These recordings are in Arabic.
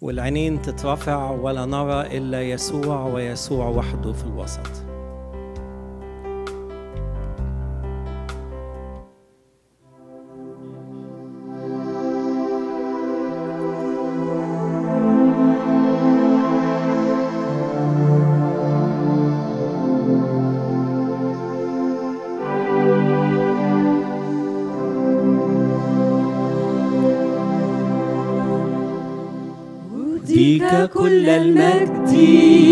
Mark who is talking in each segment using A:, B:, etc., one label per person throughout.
A: والعينين تترفع ولا نرى إلا يسوع ويسوع وحده في الوسط.
B: أهديك كل المجد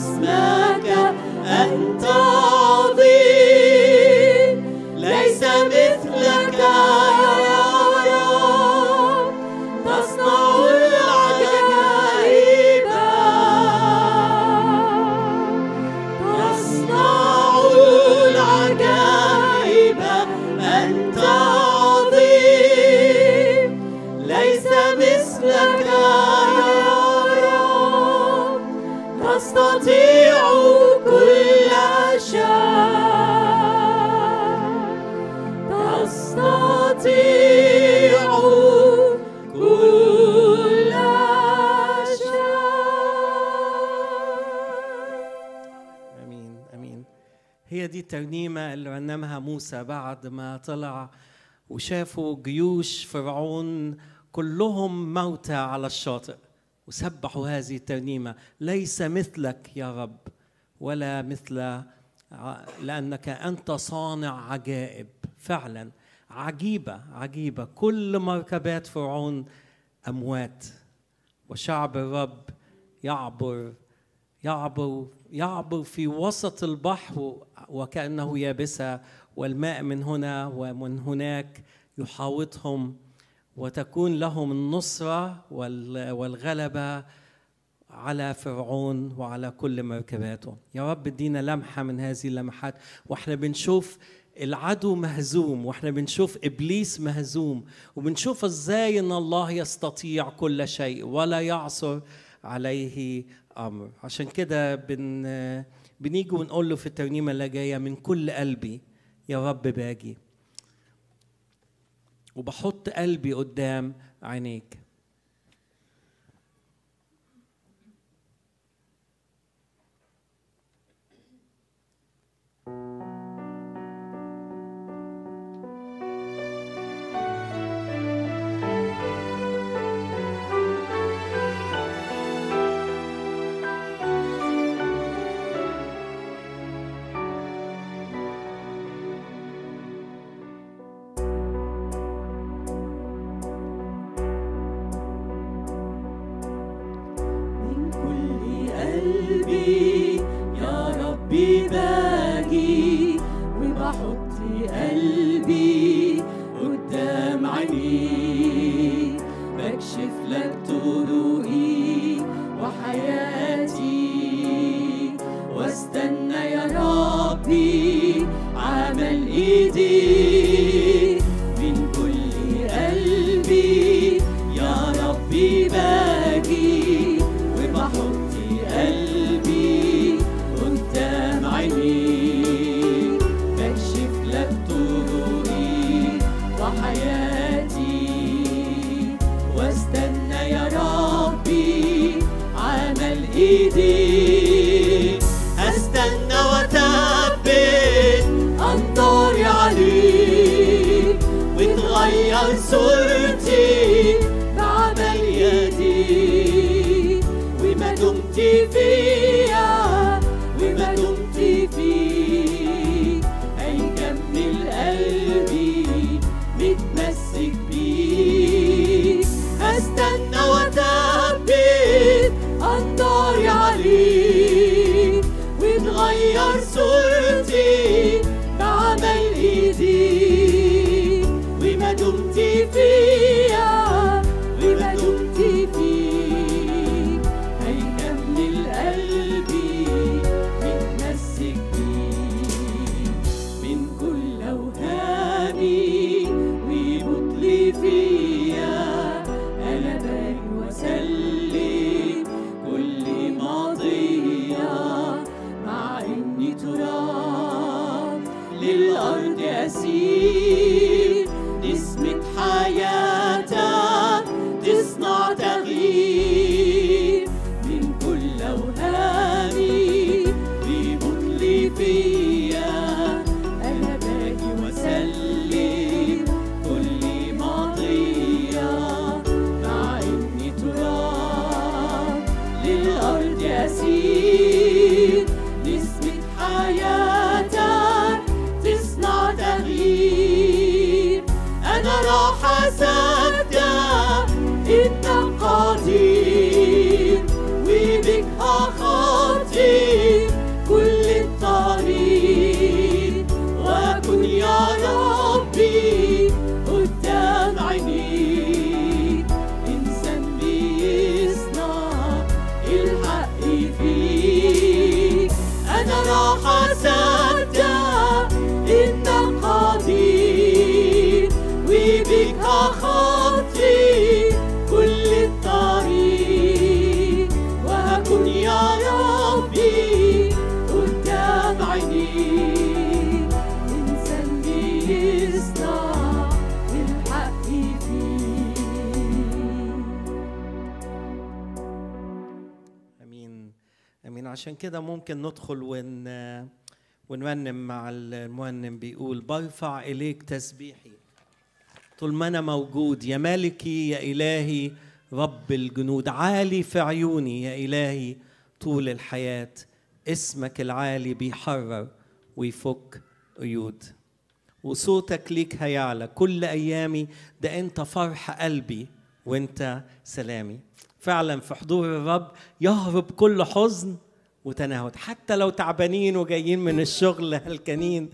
A: Christmas. الترنيمه اللي رنمها موسى بعد ما طلع وشافوا جيوش فرعون كلهم موتى على الشاطئ وسبحوا هذه الترنيمه ليس مثلك يا رب ولا مثل لأنك أنت صانع عجائب. فعلا عجيبة عجيبة. كل مركبات فرعون أموات وشعب الرب يعبر يعبر يعبر في وسط البحر وكأنه يابسة والماء من هنا ومن هناك يحاوطهم وتكون لهم النصرة وال- والغلبة على فرعون وعلى كل مركباته. يا رب ادينا لمحة من هذه اللمحات. وإحنا بنشوف العدو مهزوم وإحنا بنشوف إبليس مهزوم وبنشوف إزاي إن الله يستطيع كل شيء ولا يعصر عليه أمر عشان كده بن بنيجي ونقول له في الترنيمه اللي جاية من كل قلبي يا رب باجي. وبحط قلبي قدام عينيك. كده ممكن ندخل ون ونرنم مع المرنم بيقول برفع إليك تسبيحي. طول ما أنا موجود يا مالكي يا إلهي رب الجنود. عالي في عيوني يا إلهي طول الحياة. اسمك العالي بيحرر ويفك قيود وصوتك ليك هيعلى. كل أيامي ده أنت فرح قلبي وأنت سلامي. فعلا في حضور الرب يهرب كل حزن وتنهد حتى لو تعبانين وجايين من الشغل هلكانين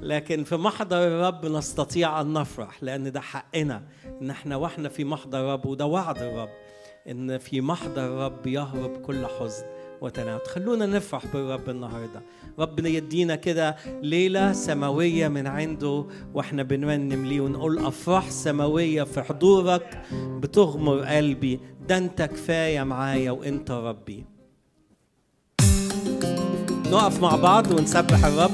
A: لكن في محضر الرب نستطيع أن نفرح لأن ده حقنا. ان إحنا وإحنا في محضر الرب وده وعد الرب إن في محضر الرب يهرب كل حزن وتنهد خلونا نفرح بالرب النهارده. ربنا يدينا كده ليلة سماوية من عنده وإحنا بنرنم ليه ونقول افراح سماوية في حضورك بتغمر قلبي. ده أنت كفاية معايا وأنت ربي. نقف مع بعض ونسبح الرب.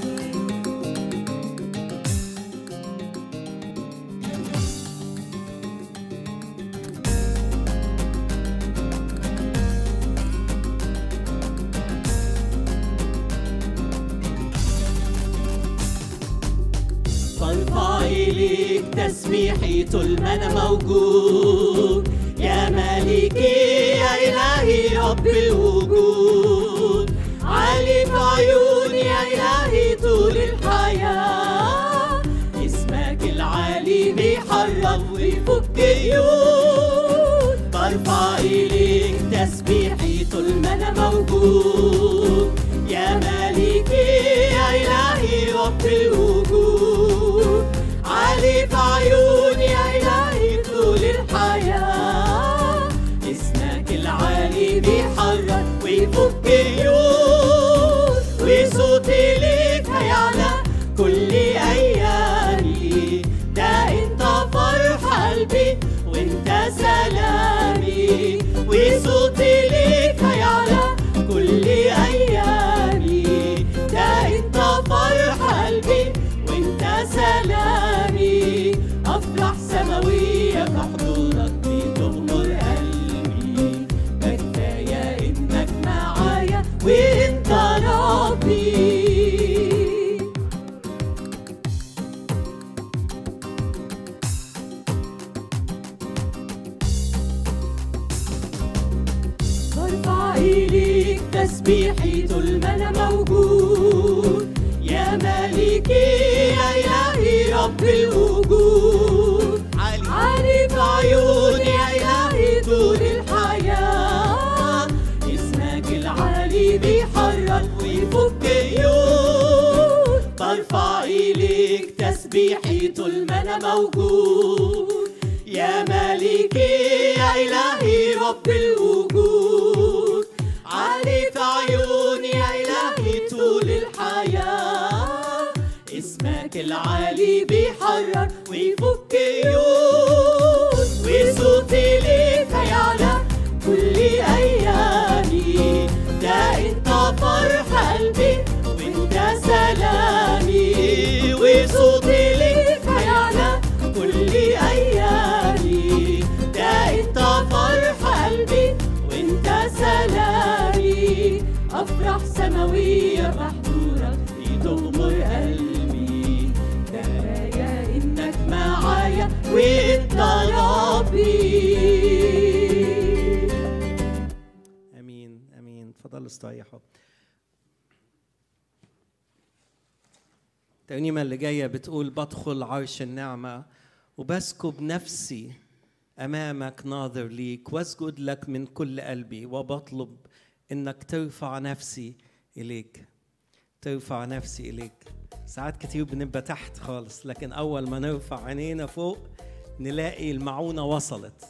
B: برفع إليك تسبيحي طول ما أنا موجود. يا مالكي يا إلهي رب الوجود. عالي في عيوني يا إلهي طول الحياة. اسمك العالي بيحرر ويفك قيود برفع إليك تسبيحي طول ما أنا موجود. موجود. يا ملكي يا إلهي رب الوجود. عالي في عيوني يا إلهي طول الحياة. اسمك العالي بيحرر ويفك قيود وصوتي ليك هيعلى كل أيامي. ده إنت فرح قلبي وإنت سلامي. وصوتي افراح سماويه محضوره بتغمر قلبي كفايه إنك معايا وانت ربي
A: آمين. امين تفضلوا استريحوا الترنيمة اللي جاية بتقول بدخل عرش النعمة وبسكب نفسي أمامك ناظر ليك واسجد لك من كل قلبي وبطلب إنك ترفع نفسي إليك. ترفع نفسي إليك. ساعات كتير بنبقى تحت خالص لكن أول ما نرفع عينينا فوق نلاقي المعونة وصلت.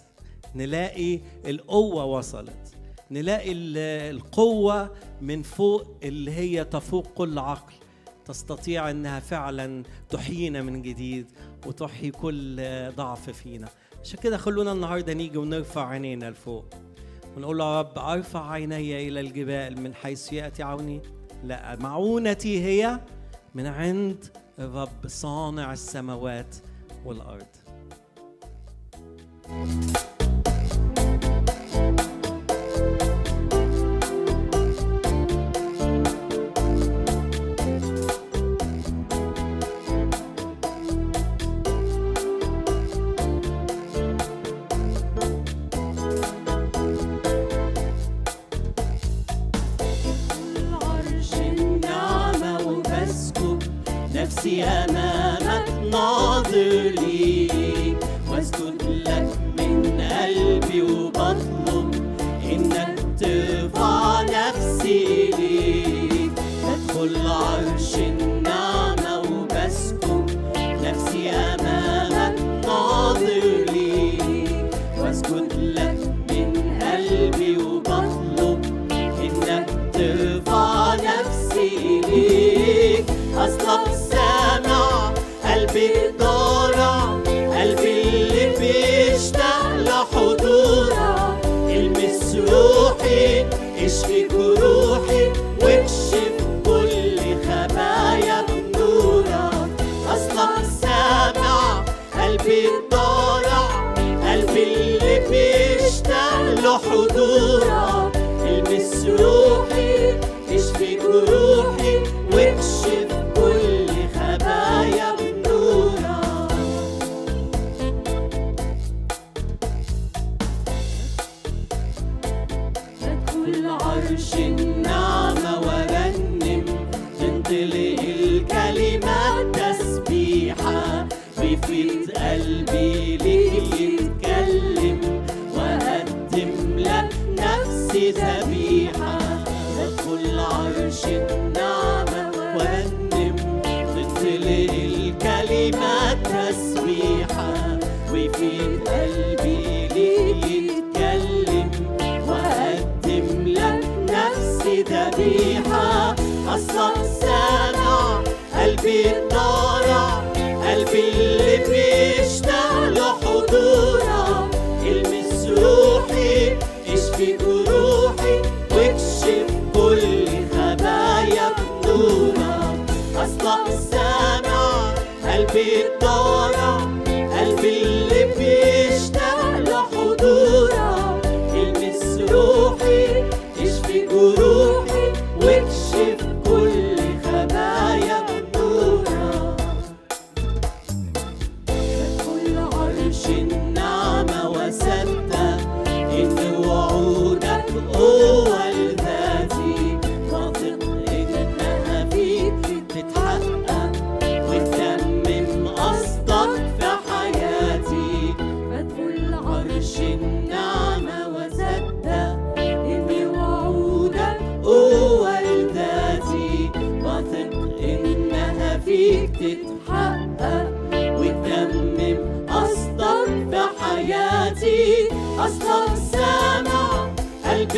A: نلاقي القوة وصلت. نلاقي ال- القوة من فوق اللي هي تفوق كل عقل تستطيع إنها فعلا تحيينا من جديد وتحيي كل ضعف فينا. عشان كده خلونا النهارده نيجي ونرفع عينينا لفوق. ونقول له يا رب أرفع عيني إلى الجبال من حيث يأتي عوني. لا معونتي هي من عند الرب صانع السماوات والأرض.
B: العرش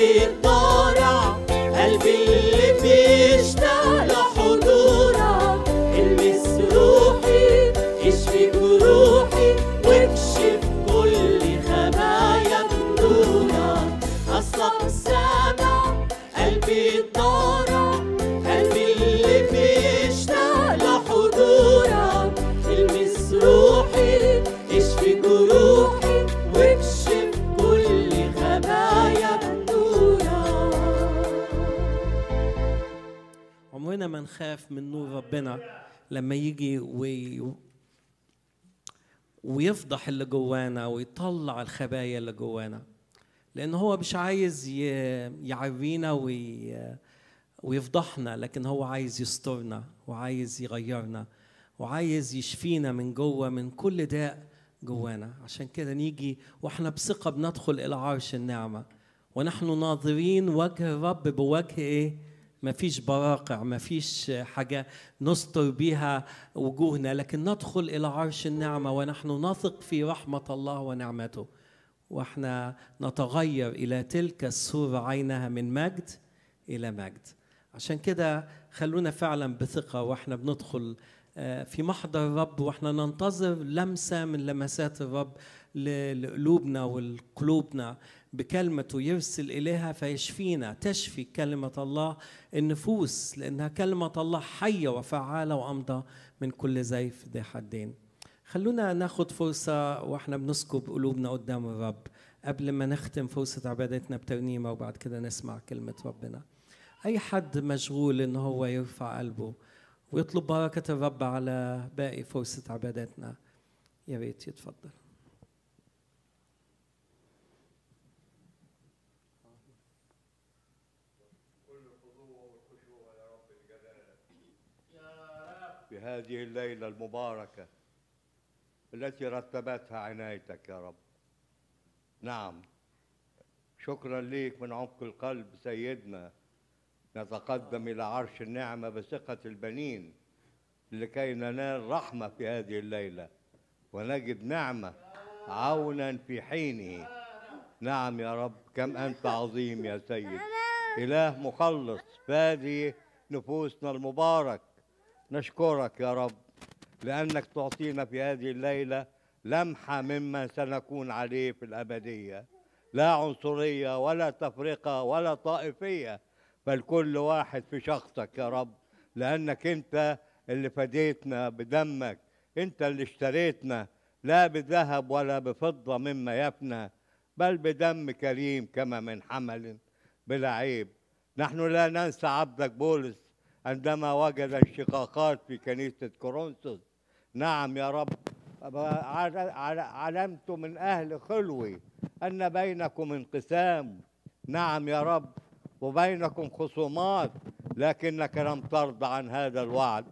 B: قلبي الضارع قلبي اللي بيشتاق
A: نخاف من نور ربنا لما يجي وي... ويفضح اللي جوانا ويطلع الخبايا اللي جوانا. لأن هو مش عايز. يعرينا وي... ويفضحنا لكن هو عايز يسترنا وعايز يغيرنا وعايز يشفينا من جوه من كل داء جوانا. عشان كده نيجي وإحنا بثقة بندخل إلى عرش النعمة. ونحن ناظرين وجه الرب بوجه إيه؟ مفيش براقع مفيش حاجة نستر بيها وجوهنا لكن ندخل إلى عرش النعمة ونحن نثق في رحمة الله ونعمته. وإحنا نتغير إلى تلك الصورة عينها من مجد إلى مجد. عشان كده خلونا فعلا بثقة وإحنا بندخل آه، في محضر الرب وإحنا ننتظر لمسة من لمسات الرب لقلوبنا والقلوبنا بكلمته يرسل إليها فيشفينا تشفي كلمة الله النفوس لأنها كلمة الله حية وفعالة وأمضى من كل زيف ذي حدين. خلونا ناخد فرصة وإحنا بنسكب قلوبنا قدام الرب قبل ما نختم فرصة عبادتنا بترنيمة وبعد كده نسمع كلمة ربنا. أي حد مشغول إن هو يرفع قلبه ويطلب بركة الرب على باقي فرصة عبادتنا يا ريت يتفضل.
C: هذه الليلة المباركة التي رتبتها عنايتك يا رب. نعم. شكرا ليك من عمق القلب سيدنا. نتقدم إلى عرش النعمة بثقة البنين لكي ننال رحمة في هذه الليلة ونجد نعمة عونا في حينه. نعم يا رب. كم أنت عظيم يا سيد. إله مخلص. فادي نفوسنا المبارك. نشكرك يا رب لأنك تعطينا في هذه الليلة لمحة مما سنكون عليه في الأبدية. لا عنصرية ولا تفرقة ولا طائفية بل كل واحد في شخصك يا رب لأنك أنت اللي فديتنا بدمك أنت اللي اشتريتنا لا بذهب ولا بفضة مما يفنى بل بدم كريم كما من حمل بلا عيب نحن لا ننسى عبدك بولس عندما وجد انشقاقات في كنيسة كورنثوس. نعم يا رب. عل- عل- علمت من أهل خلوي أن بينكم انقسام. نعم يا رب وبينكم خصومات لكنك لم ترضى عن هذا الوعد.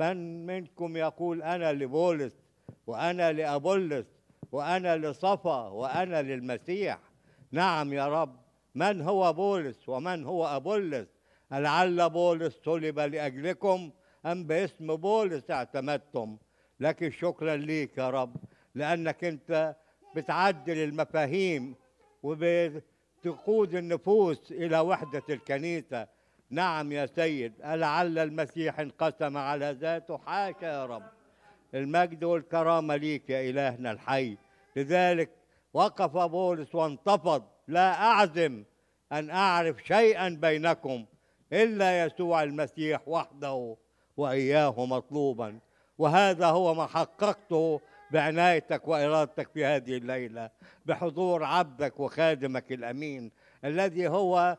C: من منكم يقول أنا لبولس وأنا لأبولس وأنا لصفا وأنا للمسيح؟ نعم يا رب. من هو بولس ومن هو أبولس؟ لعل بولس صلب لأجلكم أم باسم بولس اعتمدتم. لكن شكرا ليك يا رب لأنك أنت بتعدل المفاهيم وبتقود النفوس إلى وحدة الكنيسة. نعم يا سيد لعل المسيح انقسم على ذاته حاشا يا رب. المجد والكرامة ليك يا إلهنا الحي. لذلك وقف بولس وانتفض. لا أعزم أن أعرف شيئا بينكم. إلا يسوع المسيح وحده وإياه مطلوبا. وهذا هو ما حققته بعنايتك وإرادتك في هذه الليلة بحضور عبدك وخادمك الأمين الذي هو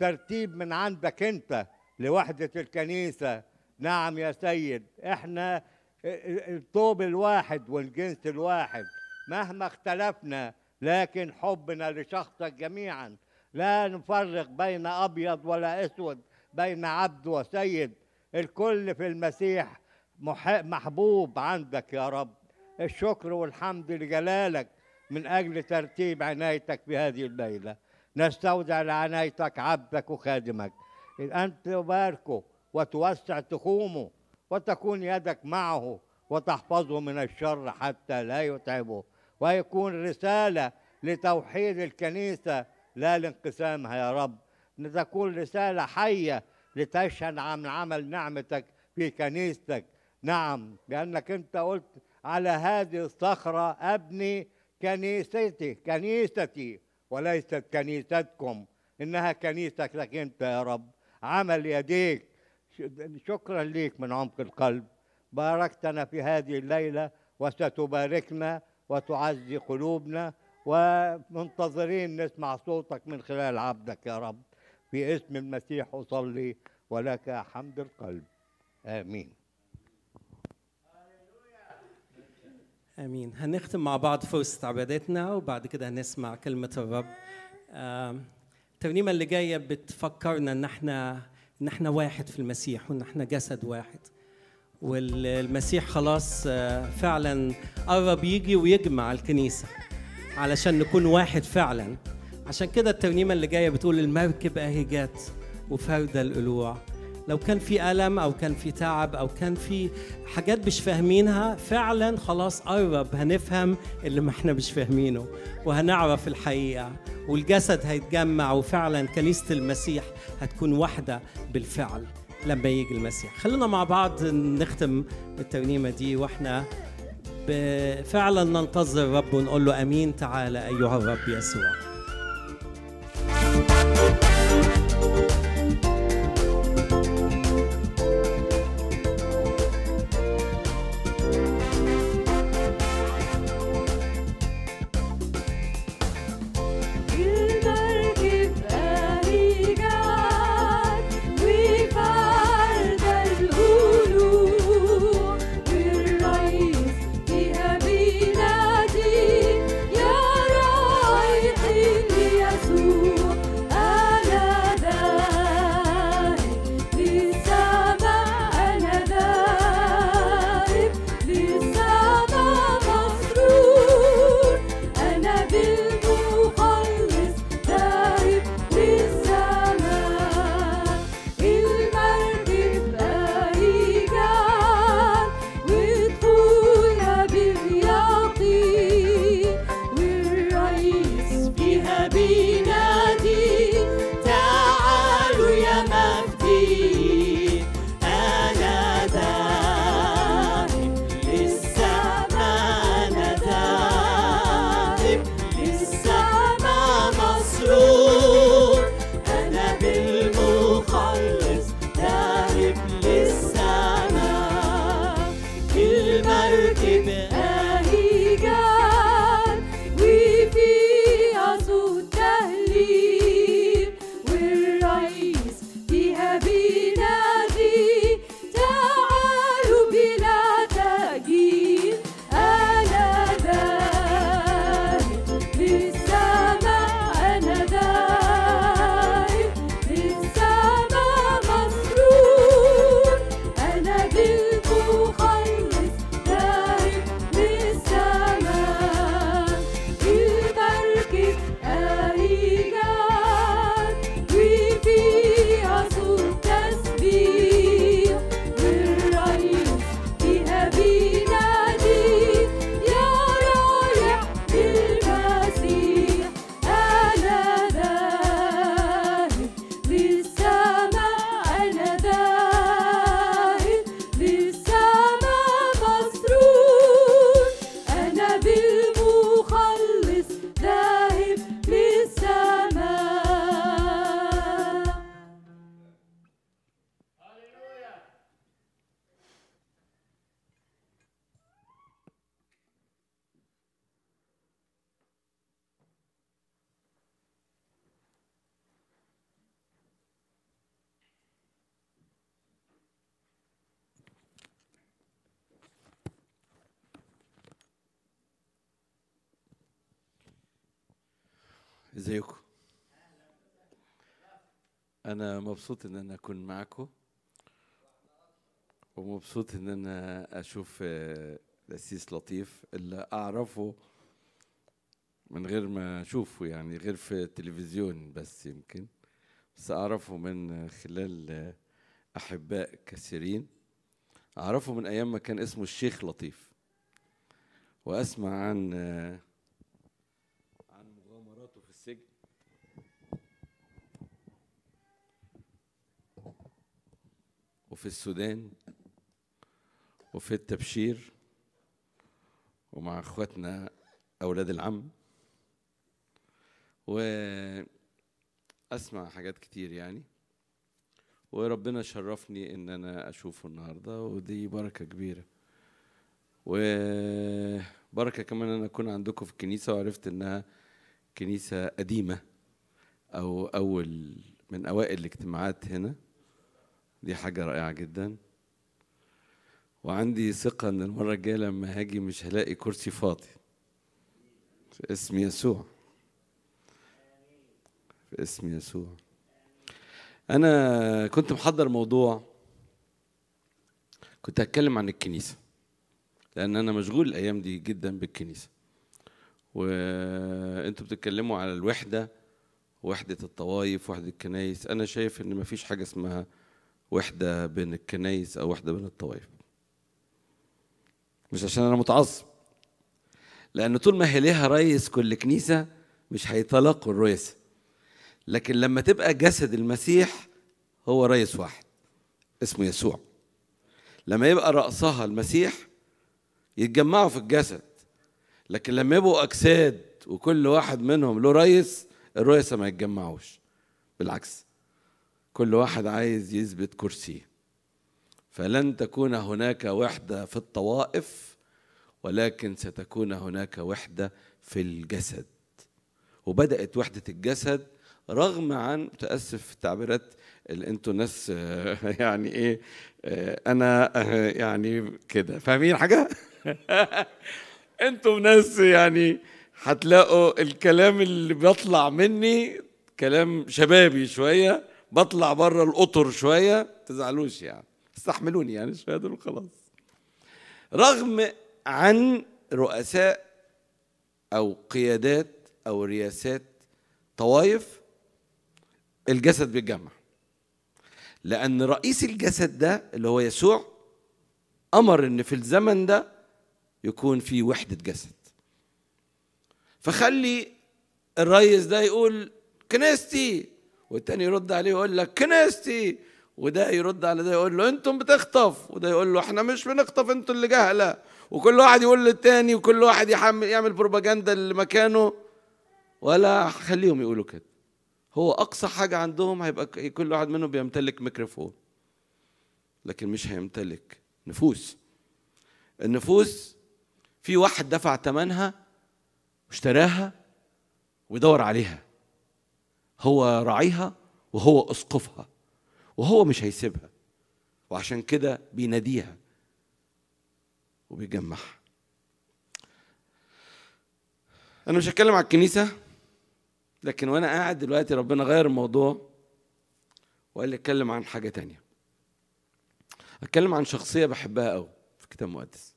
C: ترتيب من عندك أنت لوحدة الكنيسة. نعم يا سيد إحنا الطوب الواحد والجنس الواحد مهما اختلفنا لكن حبنا لشخصك جميعا. لا نفرق بين أبيض ولا أسود بين عبد وسيد الكل في المسيح مح- محبوب عندك يا رب. الشكر والحمد لجلالك من أجل ترتيب عنايتك في هذه الليلة. نستودع لعنايتك عبدك وخادمك. إن تباركه وتوسع تخومه وتكون يدك معه وتحفظه من الشر حتى لا يتعبه. ويكون رسالة لتوحيد الكنيسة لا لانقسامها يا رب. تكون رسالة حية لتشهد عن عمل نعمتك في كنيستك. نعم لأنك أنت قلت على هذه الصخرة أبني كنيستي كنيستي وليست كنيستكم. إنها كنيستك أنت يا رب. عمل يديك. شكرا ليك من عمق القلب. باركتنا في هذه الليلة وستباركنا وتعزي قلوبنا ومنتظرين نسمع صوتك من خلال عبدك يا رب. في اسم المسيح أصلي ولك حمد القلب. آمين.
B: آمين. هنختم مع بعض في وسط عبادتنا وبعد كده هنسمع كلمة الرب. آم، الترنيمة اللي جاية بتفكرنا إن إحنا إن إحنا واحد في المسيح وإن إحنا جسد واحد. والمسيح خلاص آه، فعلا قرب يجي ويجمع الكنيسة علشان نكون واحد فعلا. عشان كده الترنيمة اللي جاية بتقول المركب اهي جت وفردة القلوع لو كان في ألم أو كان في تعب أو كان في حاجات مش فاهمينها فعلا خلاص قرب. هنفهم اللي ما إحنا مش فاهمينه وهنعرف الحقيقة. والجسد هيتجمع وفعلا كنيسة المسيح هتكون واحدة بالفعل لما يجي المسيح. خلونا مع بعض نختم الترنيمة دي وإحنا فعلا ننتظر الرب ونقول له آمين. تعالى أيها الرب يسوع.
D: ازيكم؟ أنا مبسوط إن أنا أكون معاكم ومبسوط إن أنا أشوف آه، الأسيس لطيف اللي أعرفه من غير ما أشوفه يعني غير في التلفزيون بس يمكن بس أعرفه من خلال آه، أحباء كثيرين. أعرفه من أيام ما كان اسمه الشيخ لطيف وأسمع عن آه، عن وفي السودان وفي التبشير ومع أخواتنا أولاد العم. وأسمع حاجات كتير يعني. وربنا شرفني إن أنا أشوفه النهارده ودي بركة كبيرة. وبركة كمان إن أكون عندكم في الكنيسة وعرفت إنها كنيسة قديمة أو أول من أوائل الاجتماعات هنا. دي حاجة رائعة جدا. وعندي ثقة إن المرة الجاية لما هاجي مش هلاقي كرسي فاضي. في اسم يسوع. في اسم يسوع. أنا كنت محضر موضوع. كنت هتكلم عن الكنيسة. لأن أنا مشغول الأيام دي جدا بالكنيسة. وأنتوا بتتكلموا على الوحدة وحدة الطوائف وحدة الكنايس. أنا شايف إن مفيش حاجة اسمها وحدة بين الكنايس أو وحدة بين الطوائف. مش عشان أنا متعصب لأن طول ما هي ليها رئيس كل كنيسة مش هيتلاقوا الرؤساء لكن لما تبقى جسد المسيح هو رئيس واحد اسمه يسوع. لما يبقى رأسها المسيح يتجمعوا في الجسد. لكن لما يبقوا أجساد وكل واحد منهم له رئيس الرؤساء ما يتجمعوش. بالعكس. كل واحد عايز يثبت كرسيه فلن تكون هناك وحدة في الطوائف ولكن ستكون هناك وحدة في الجسد. وبدأت وحدة الجسد رغم عن متأسف في التعبيرات اللي أنتوا ناس يعني إيه أنا يعني كده. فاهمين حاجة؟ أنتوا ناس يعني هتلاقوا الكلام اللي بيطلع مني كلام شبابي شوية بطلع بره القطر شوية تزعلوش يعني. استحملوني يعني شوية دول خلاص رغم عن رؤساء أو قيادات أو رياسات طوائف الجسد بيتجمع. لأن رئيس الجسد ده اللي هو يسوع أمر إن في الزمن ده يكون في وحدة جسد. فخلي الرئيس ده يقول كنيستي والتاني يرد عليه يقول لك كنيستي وده يرد على ده يقول له أنتم بتخطف وده يقول له إحنا مش بنخطف أنتوا اللي جهلة وكل واحد يقول للتاني وكل واحد يحمل يعمل بروباجندا اللي مكانه. ولا خليهم يقولوا كده. هو أقصى حاجة عندهم هيبقى كل واحد منهم بيمتلك ميكروفون. لكن مش هيمتلك نفوس. النفوس في واحد دفع ثمنها واشتراها ويدور عليها. هو راعيها وهو أسقفها وهو مش هيسيبها وعشان كده بيناديها وبيجمعها. أنا مش هتكلم على الكنيسة لكن وأنا قاعد دلوقتي ربنا غير الموضوع وقال لي أتكلم عن حاجة تانية. أتكلم عن شخصية بحبها قوي في الكتاب المقدس.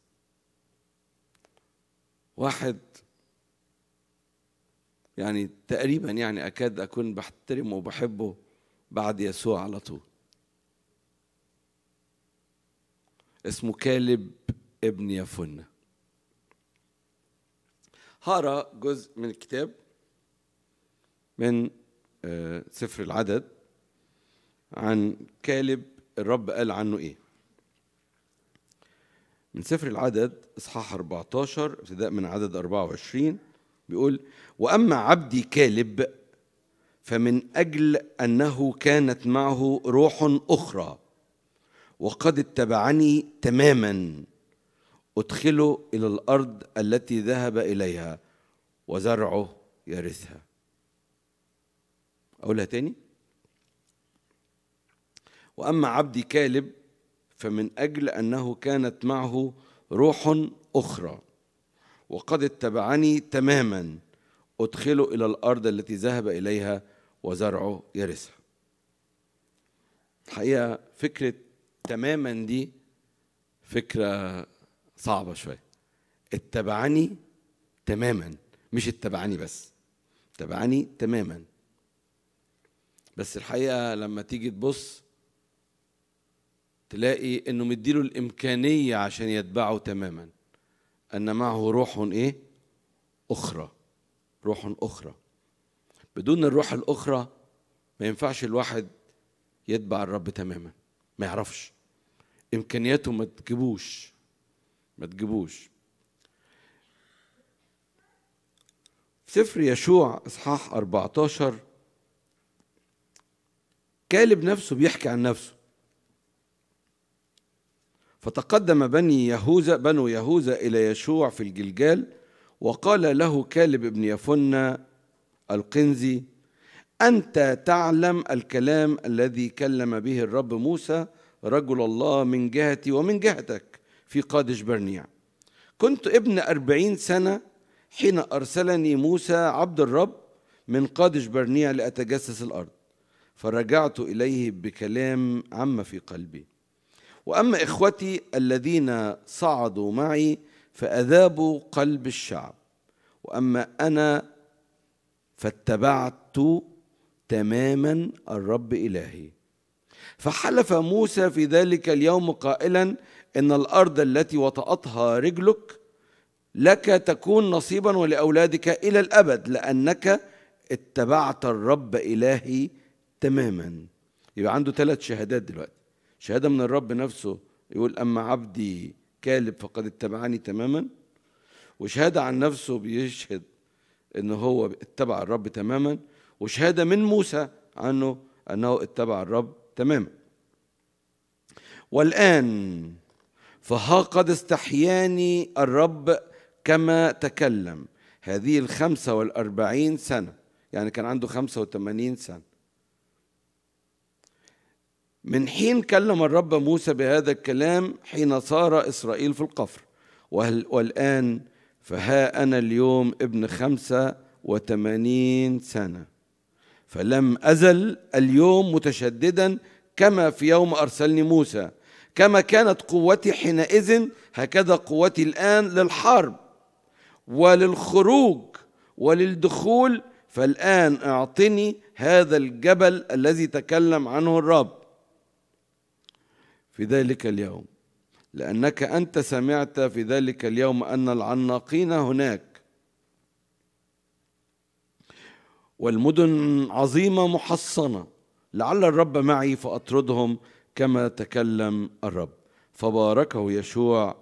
D: واحد يعني تقريبا يعني أكاد أكون بحترمه وبحبه بعد يسوع على طول. اسمه كالب ابن يفنة هقرا جزء من الكتاب من آه، سفر العدد عن كالب الرب قال عنه إيه. من سفر العدد إصحاح 14 ابتداء من عدد 24 بيقول وأما عبدي كالب فمن أجل أنه كانت معه روح أخرى وقد اتبعني تماما أدخله إلى الأرض التي ذهب إليها وزرعه يرثها. أقولها تاني؟ وأما عبدي كالب فمن أجل أنه كانت معه روح أخرى. وقد اتبعني تماما. أدخله إلى الأرض التي ذهب إليها وزرعه يرثها. الحقيقة فكرة تماما دي فكرة صعبة شوية. اتبعني تماما. مش اتبعني بس. اتبعني تماما. بس الحقيقة لما تيجي تبص تلاقي إنه مديله الإمكانية عشان يتبعه تماما. أن معه روح إيه؟ أخرى. روح أخرى. بدون الروح الأخرى ما ينفعش الواحد يتبع الرب تماما. ما يعرفش. إمكانياته ما تجيبوش. ما تجيبوش. سفر يشوع إصحاح 14 كالب نفسه بيحكي عن نفسه. فتقدم بني يهوذا بنو يهوذا إلى يشوع في الجلجال وقال له كالب ابن يفنى القنزي أنت تعلم الكلام الذي كلم به الرب موسى رجل الله من جهتي ومن جهتك في قادش برنيع. كنت ابن أربعين سنة حين أرسلني موسى عبد الرب من قادش برنيع لأتجسس الأرض فرجعت إليه بكلام عم في قلبي. وأما إخوتي الذين صعدوا معي فأذابوا قلب الشعب. وأما أنا فاتبعت تماما الرب إلهي. فحلف موسى في ذلك اليوم قائلا إن الأرض التي وطأتها رجلك لك تكون نصيبا ولأولادك إلى الأبد لأنك اتبعت الرب إلهي تماما. يبقى عنده ثلاث شهادات دلوقتي. شهادة من الرب نفسه يقول أما عبدي كالب فقد اتبعني تماما. وشهادة عن نفسه بيشهد إن هو اتبع الرب تماما. وشهادة من موسى عنه أنه اتبع الرب تماما. والآن فها قد استحياني الرب كما تكلم. هذه الخمسة والأربعين سنة يعني كان عنده خمسة وثمانين سنة. من حين كلم الرب موسى بهذا الكلام حين صار إسرائيل في القفر. والآن فها أنا اليوم ابن خمسة وثمانين سنة. فلم أزل اليوم متشددا كما في يوم أرسلني موسى. كما كانت قوتي حينئذ هكذا قوتي الآن للحرب وللخروج وللدخول. فالآن أعطني هذا الجبل الذي تكلم عنه الرب. في ذلك اليوم. لأنك أنت سمعت في ذلك اليوم أن العناقين هناك. والمدن عظيمة محصنة. لعل الرب معي فأطردهم كما تكلم الرب. فباركه يشوع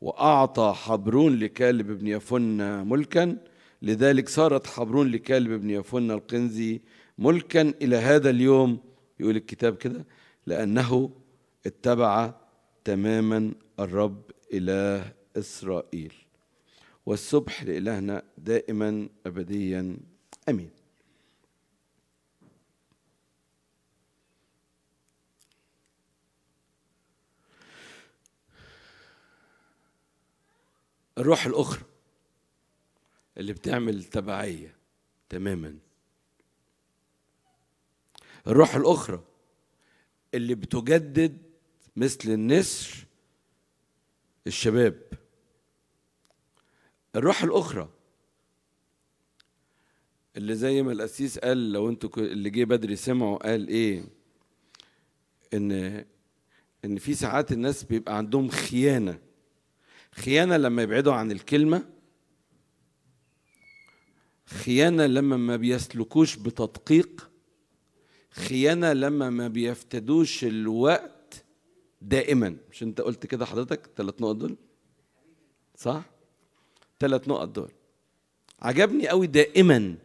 D: وأعطى حبرون لكالب بن يفن ملكا. لذلك صارت حبرون لكالب بن يفن القنزي ملكا إلى هذا اليوم. يقول الكتاب كده. لأنه اتبع تماما الرب إله إسرائيل. والسبح لإلهنا دائما أبديا. أمين. الروح الأخرى اللي بتعمل تبعية تماما. الروح الأخرى اللي بتجدد مثل النسر الشباب. الروح الأخرى اللي زي ما القسيس قال لو أنتوا اللي جه بدري سمعوا قال إيه؟ إن إن في ساعات الناس بيبقى عندهم خيانة. خيانة لما يبعدوا عن الكلمة. خيانة لما ما بيسلكوش بتدقيق. خيانة لما ما بيفتدوش الوقت. دائما. مش أنت قلت كده حضرتك؟ ثلاث نقط دول؟ صح؟ ثلاث نقط دول. عجبني قوي دائما.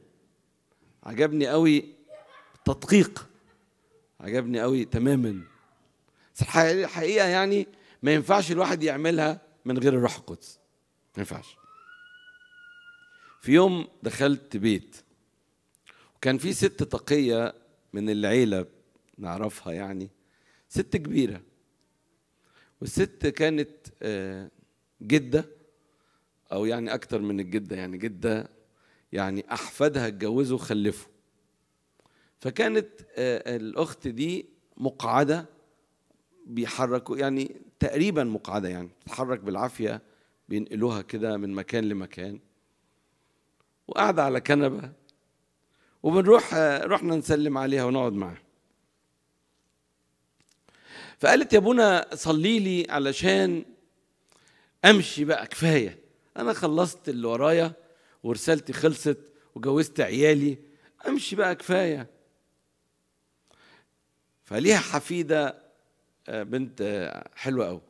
D: عجبني قوي تدقيق. عجبني قوي تماما. الحقيقة يعني ما ينفعش الواحد يعملها من غير الروح القدس. ما ينفعش. في يوم دخلت بيت وكان في ست تقية من العيلة نعرفها يعني ست كبيرة. والست كانت جدة أو يعني أكتر من الجدة يعني جدة يعني أحفادها اتجوزوا وخلفوا. فكانت الأخت دي مقعدة بيحركوا يعني تقريبا مقعدة يعني تتحرك بالعافية بينقلوها كده من مكان لمكان. وقاعدة على كنبة وبنروح رحنا نسلم عليها ونقعد معاها. فقالت يا ابونا صلي لي علشان أمشي بقى كفاية. أنا خلصت اللي ورايا ورسالتي خلصت وجوزت عيالي أمشي بقى كفاية. فليها حفيدة آه، بنت آه، حلوة قوي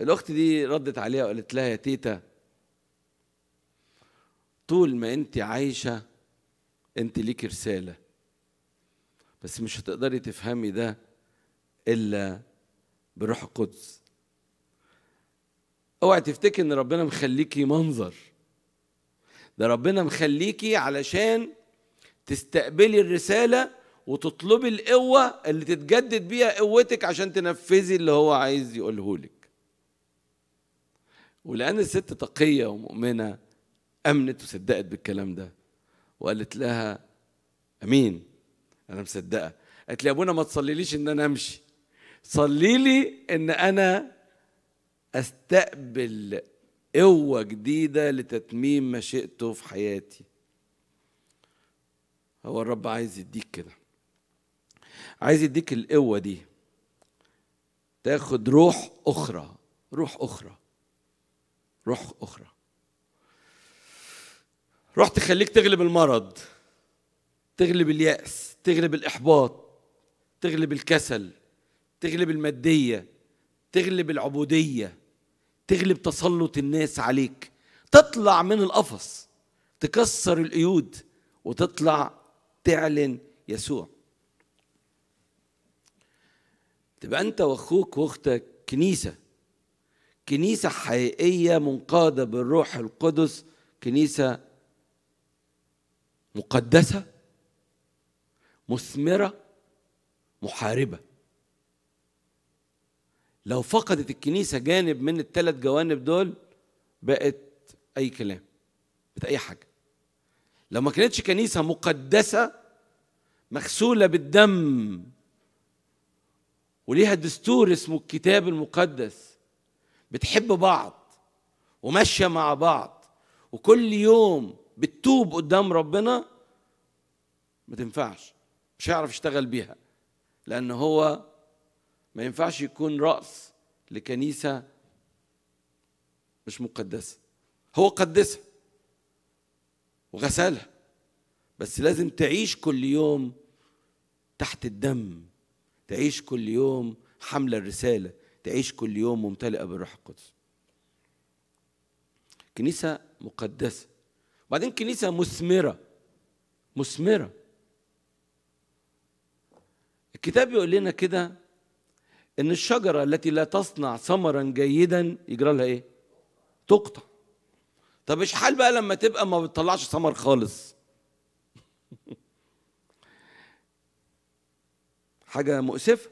D: الأخت دي ردت عليها وقالت لها يا تيتا طول ما انت عايشة انت ليك رسالة. بس مش هتقدري تفهمي ده إلا بروح القدس. اوعي تفتكر إن ربنا مخليكي منظر. ده ربنا مخليكي علشان تستقبلي الرسالة وتطلبي القوة اللي تتجدد بيها قوتك عشان تنفذي اللي هو عايز يقوله لك. ولأن الست تقية ومؤمنة أمنت وصدقت بالكلام ده وقالت لها أمين. أنا مصدقة. قالت لي يا أبونا ما تصليليش إن أنا أمشي. صلي لي إن أنا أستقبل قوة جديدة لتتميم مشيئته في حياتي. هو الرب عايز يديك كده. عايز يديك القوة دي. تاخد روح أخرى روح أخرى روح أخرى. روح تخليك تغلب المرض تغلب اليأس تغلب الإحباط تغلب الكسل. تغلب المادية تغلب العبودية تغلب تسلط الناس عليك. تطلع من القفص تكسر القيود وتطلع تعلن يسوع. تبقى أنت وأخوك وأختك كنيسة كنيسة حقيقية منقادة بالروح القدس كنيسة مقدسة مثمرة محاربة. لو فقدت الكنيسة جانب من الثلاث جوانب دول بقت أي كلام بقت أي حاجة. لو ما كانتش كنيسة مقدسة مغسولة بالدم وليها دستور اسمه الكتاب المقدس بتحب بعض وماشية مع بعض وكل يوم بتتوب قدام ربنا ما تنفعش مش هيعرف يشتغل بيها لأن هو ما ينفعش يكون رأس لكنيسة مش مقدسة. هو قدسها وغسلها بس لازم تعيش كل يوم تحت الدم تعيش كل يوم حامله الرسالة تعيش كل يوم ممتلئة بالروح القدس. كنيسة مقدسة. وبعدين كنيسة مثمرة مثمرة. الكتاب يقول لنا كده إن الشجرة التي لا تصنع ثمرا جيدا يجرى لها إيه؟ تقطع. طب إيش حال بقى لما تبقى ما بتطلعش ثمر خالص؟ حاجة مؤسفة.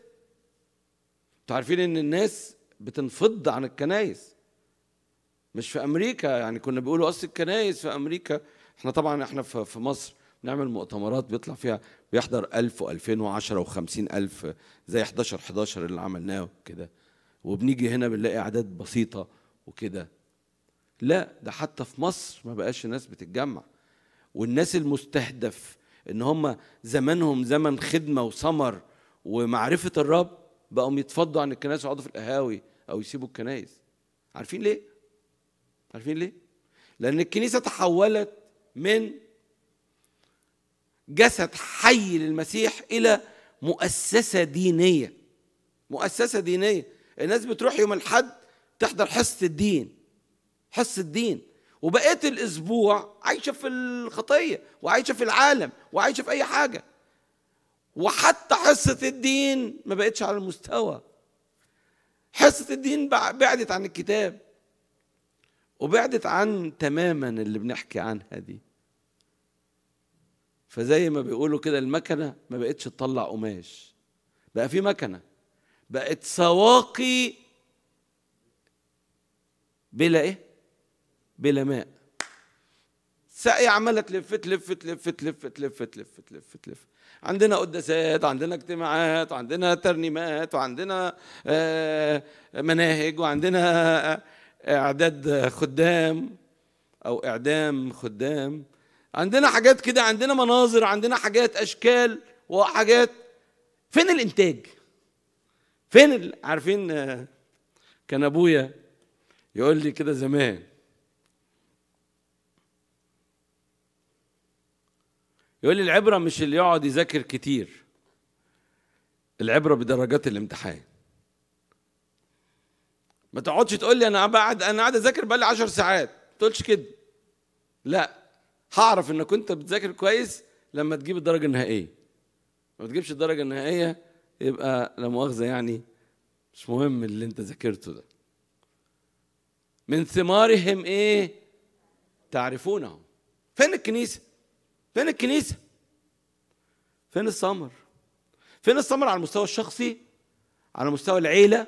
D: أنتوا عارفين إن الناس بتنفض عن الكنايس مش في أمريكا يعني كنا بيقولوا أصل الكنايس في أمريكا. إحنا طبعا إحنا في في مصر بنعمل مؤتمرات بيطلع فيها بيحضر 1000 و2010 و50 ألف زي 11 11 اللي عملناه كده وبنيجي هنا بنلاقي أعداد بسيطة وكده لا ده حتى في مصر ما بقاش الناس بتتجمع والناس المستهدف إن هم زمانهم زمن خدمة وثمر ومعرفة الرب بقوا يتفضوا عن الكنائس ويقعدوا في القهاوي أو يسيبوا الكنائس عارفين ليه؟ عارفين ليه؟ لأن الكنيسة تحولت من جسد حي للمسيح إلى مؤسسة دينية. مؤسسة دينية. الناس بتروح يوم الحد تحضر حصة الدين. حصة الدين. وبقيت الأسبوع عايشة في الخطية وعايشة في العالم وعايشة في أي حاجة. وحتى حصة الدين ما بقتش على المستوى. حصة الدين بعدت عن الكتاب وبعدت عن تماما اللي بنحكي عنها دي. فزي ما بيقولوا كده المكنة ما بقتش تطلع قماش. بقى في مكنة. بقت سواقي بلا إيه؟ بلا ماء. ساقية عمالة تلف تلف تلف تلف تلف تلف تلف تلف عندنا قداسات عندنا اجتماعات وعندنا ترنيمات وعندنا مناهج وعندنا إعداد خدام أو إعدام خدام. عندنا حاجات كده عندنا مناظر عندنا حاجات أشكال وحاجات. فين الإنتاج؟ فين ال- عارفين آه، كان أبويا يقول لي كده زمان. يقول لي العبرة مش اللي يقعد يذاكر كتير العبرة بدرجات الامتحان. ما تقعدش تقول لي أنا قاعد أنا قاعد أذاكر بقالي 10 ساعات ما تقولش كده. لا. هعرف إنك كنت بتذاكر كويس لما تجيب الدرجة النهائية. ما تجيبش الدرجة النهائية يبقى لا مؤاخذة يعني مش مهم اللي أنت ذاكرته ده. من ثمارهم إيه؟ تعرفونهم. فين الكنيسة؟ فين الكنيسة؟ فين الثمر فين الثمر على المستوى الشخصي؟ على مستوى العيلة؟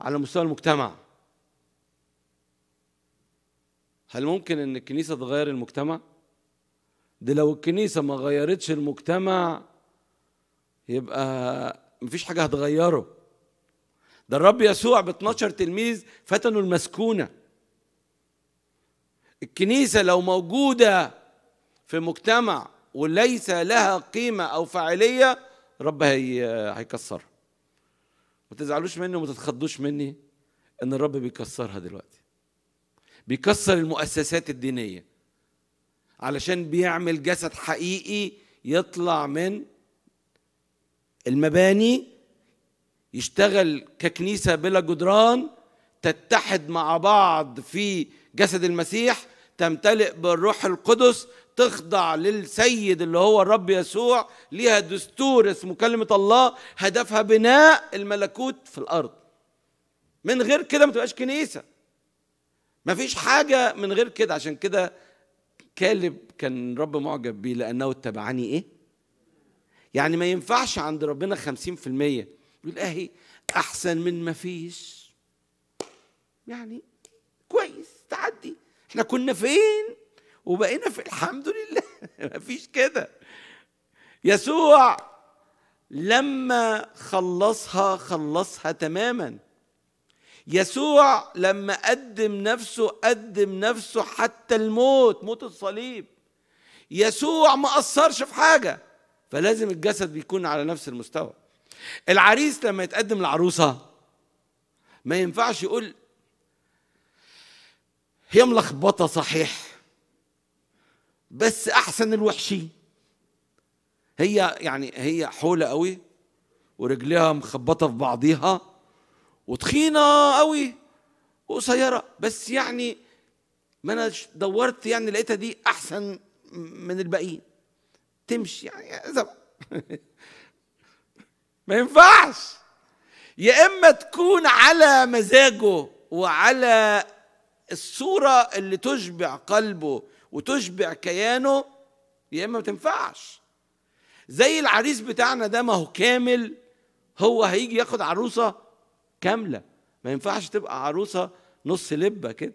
D: على مستوى المجتمع؟ هل ممكن إن الكنيسة تغير المجتمع؟ دي لو الكنيسة ما غيرتش المجتمع يبقى مفيش حاجة هتغيره. ده الرب يسوع ب 12 تلميذ فتنوا المسكونة. الكنيسة لو موجودة في مجتمع وليس لها قيمة أو فاعلية رب هي هيكسرها. ما تزعلوش مني وما تتخضوش مني إن الرب بيكسرها دلوقتي. بيكسر المؤسسات الدينية. علشان بيعمل جسد حقيقي يطلع من المباني يشتغل ككنيسة بلا جدران تتحد مع بعض في جسد المسيح تمتلئ بالروح القدس تخضع للسيد اللي هو الرب يسوع ليها دستور اسمه كلمة الله هدفها بناء الملكوت في الأرض. من غير كده ما تبقاش كنيسة. ما فيش حاجة من غير كده. عشان كده كالب كان رب معجب بيه لأنه اتبعني إيه؟ يعني ما ينفعش عند ربنا خمسين في المية. يقول أهي أحسن من ما فيش. يعني كويس تعدي. إحنا كنا فين؟ وبقينا في الحمد لله. ما فيش كده. يسوع لما خلصها خلصها تماما. يسوع لما قدم نفسه قدم نفسه حتى الموت موت الصليب. يسوع ما قصرش في حاجة فلازم الجسد بيكون على نفس المستوى. العريس لما يتقدم العروسه ما ينفعش يقول هي ملخبطه صحيح بس أحسن الوحشين هي يعني هي حولة قوي ورجليها مخبطة في بعضيها. وتخينة قوي وقصيرة. بس يعني ما أنا دورت يعني لقيتها دي أحسن من الباقيين. تمشي يعني. ما ينفعش. يا إما تكون على مزاجه وعلى الصورة اللي تشبع قلبه وتشبع كيانه يا إما ما تنفعش. زي العريس بتاعنا ده ما هو كامل هو هيجي ياخد عروسة كاملة. ما ينفعش تبقى عروسة نص لبة كده.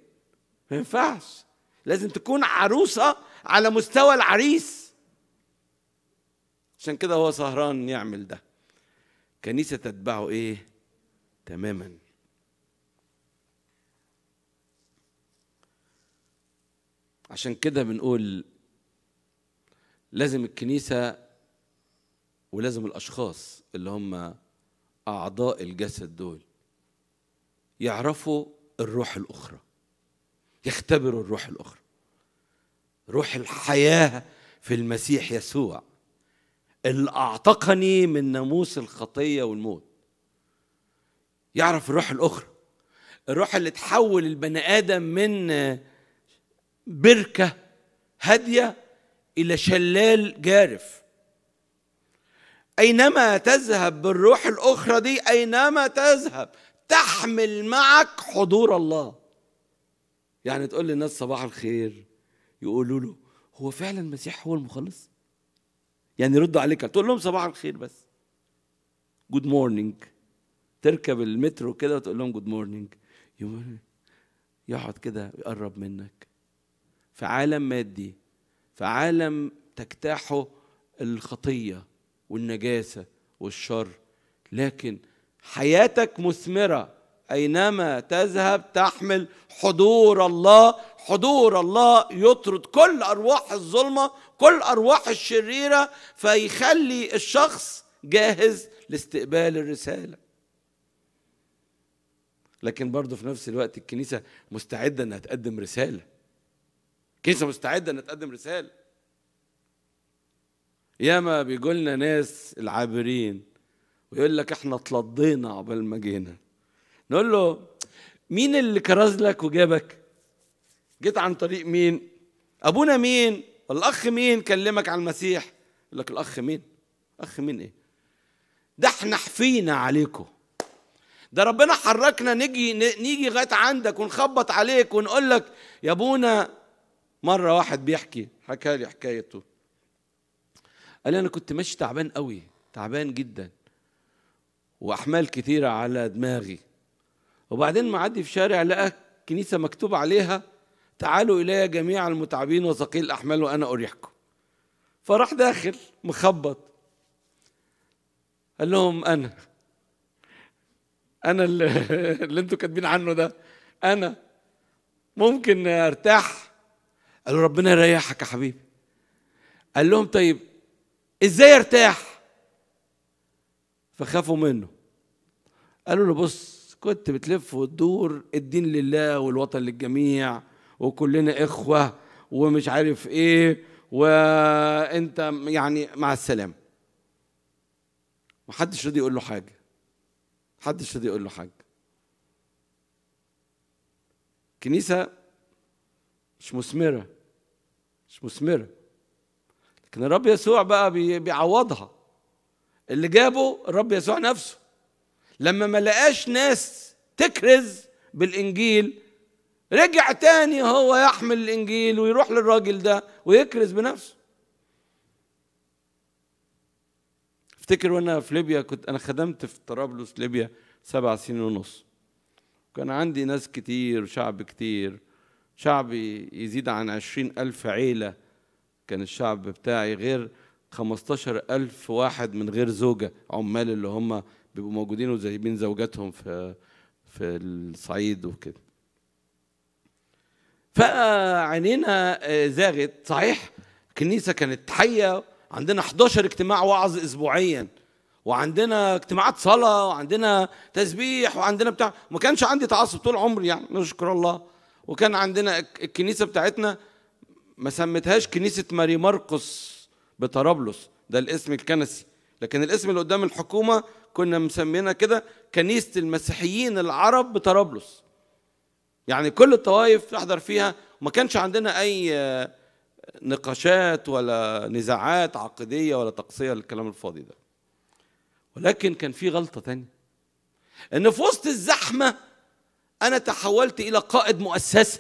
D: ما ينفعش. لازم تكون عروسة على مستوى العريس. عشان كده هو سهران يعمل ده. كنيسة تتبعه إيه؟ تماما. عشان كده بنقول لازم الكنيسة ولازم الأشخاص اللي هم أعضاء الجسد دول يعرفوا الروح الأخرى يختبروا الروح الأخرى. روح الحياة في المسيح يسوع اللي أعتقني من ناموس الخطية والموت. يعرف الروح الأخرى الروح اللي تحول البني آدم من بركة هادية إلى شلال جارف. أينما تذهب بالروح الأخرى دي أينما تذهب تحمل معك حضور الله. يعني تقول للناس صباح الخير يقولوا له هو فعلا المسيح هو المخلص؟ يعني يردوا عليك تقول لهم صباح الخير بس. good morning تركب المترو كده وتقول لهم good morning يقعد كده يقرب منك. في عالم مادي في عالم تجتاحه الخطية والنجاسة والشر. لكن حياتك مثمرة أينما تذهب تحمل حضور الله. حضور الله يطرد كل أرواح الظلمة كل أرواح الشريرة فيخلي الشخص جاهز لاستقبال الرسالة. لكن برضه في نفس الوقت الكنيسة مستعدة إنها تقدم رسالة. الكنيسة مستعدة إنها تقدم رسالة. ياما بيجوا لنا ناس العابرين ويقول لك إحنا اتلضينا عقبال ما جينا. نقول له مين اللي كرز لك وجابك؟ جيت عن طريق مين؟ أبونا مين؟ الأخ مين؟ كلمك عن المسيح. يقول لك الأخ مين؟ أخ مين إيه؟ ده إحنا حفينا عليكم. ده ربنا حركنا نيجي نيجي لغاية عندك ونخبط عليك ونقول لك يا أبونا. مرة واحد بيحكي حكى لي حكايته. قال لي أنا كنت ماشي تعبان قوي تعبان جدا. وأحمال كتيرة على دماغي. وبعدين معدي في شارع لقى كنيسة مكتوب عليها تعالوا إلي جميع المتعبين وثقيل الأحمال وأنا أريحكم. فراح داخل مخبط. قال لهم أنا أنا اللي, أنتوا كاتبين عنه ده أنا ممكن أرتاح؟ قالوا ربنا يريحك يا حبيبي. قال لهم طيب إزاي أرتاح؟ فخافوا منه. قالوا له بص كنت بتلف وتدور الدين لله والوطن للجميع وكلنا إخوة ومش عارف إيه وأنت يعني مع السلامة. محدش راضي يقول له حاجة. محدش راضي يقول له حاجة. كنيسة مش مثمرة مش مثمرة. لكن الرب يسوع بقى بي- بيعوضها. اللي جابه الرب يسوع نفسه. لما ما لقاش ناس تكرز بالإنجيل رجع تاني هو يحمل الإنجيل ويروح للراجل ده ويكرز بنفسه. افتكر وأنا في ليبيا كنت أنا خدمت في طرابلس ليبيا سبع سنين ونص. كان عندي ناس كتير وشعب كتير. شعبي يزيد عن عشرين ألف عيلة. كان الشعب بتاعي غير خمستاشر ألف واحد من غير زوجة عمال اللي هم بيبقوا موجودين وزايبين زوجاتهم في في الصعيد وكده. فعينينا آه، زاغت. صحيح الكنيسة كانت حية عندنا 11 اجتماع وعظ أسبوعيا وعندنا اجتماعات صلاة وعندنا تسبيح وعندنا بتاع ما كانش عندي تعصب طول عمري يعني نشكر الله. وكان عندنا الك- الكنيسة بتاعتنا ما سميتهاش كنيسة ماري مرقس بطرابلس ده الاسم الكنسي. لكن الاسم اللي قدام الحكومة كنا مسمينها كده كنيسة المسيحيين العرب بطرابلس. يعني كل الطوائف تحضر فيها وما كانش عندنا أي آه، نقاشات ولا نزاعات عقدية ولا تقصية للكلام الفاضي ده. ولكن كان في غلطة تانية. إن في وسط الزحمة أنا تحولت إلى قائد مؤسسة.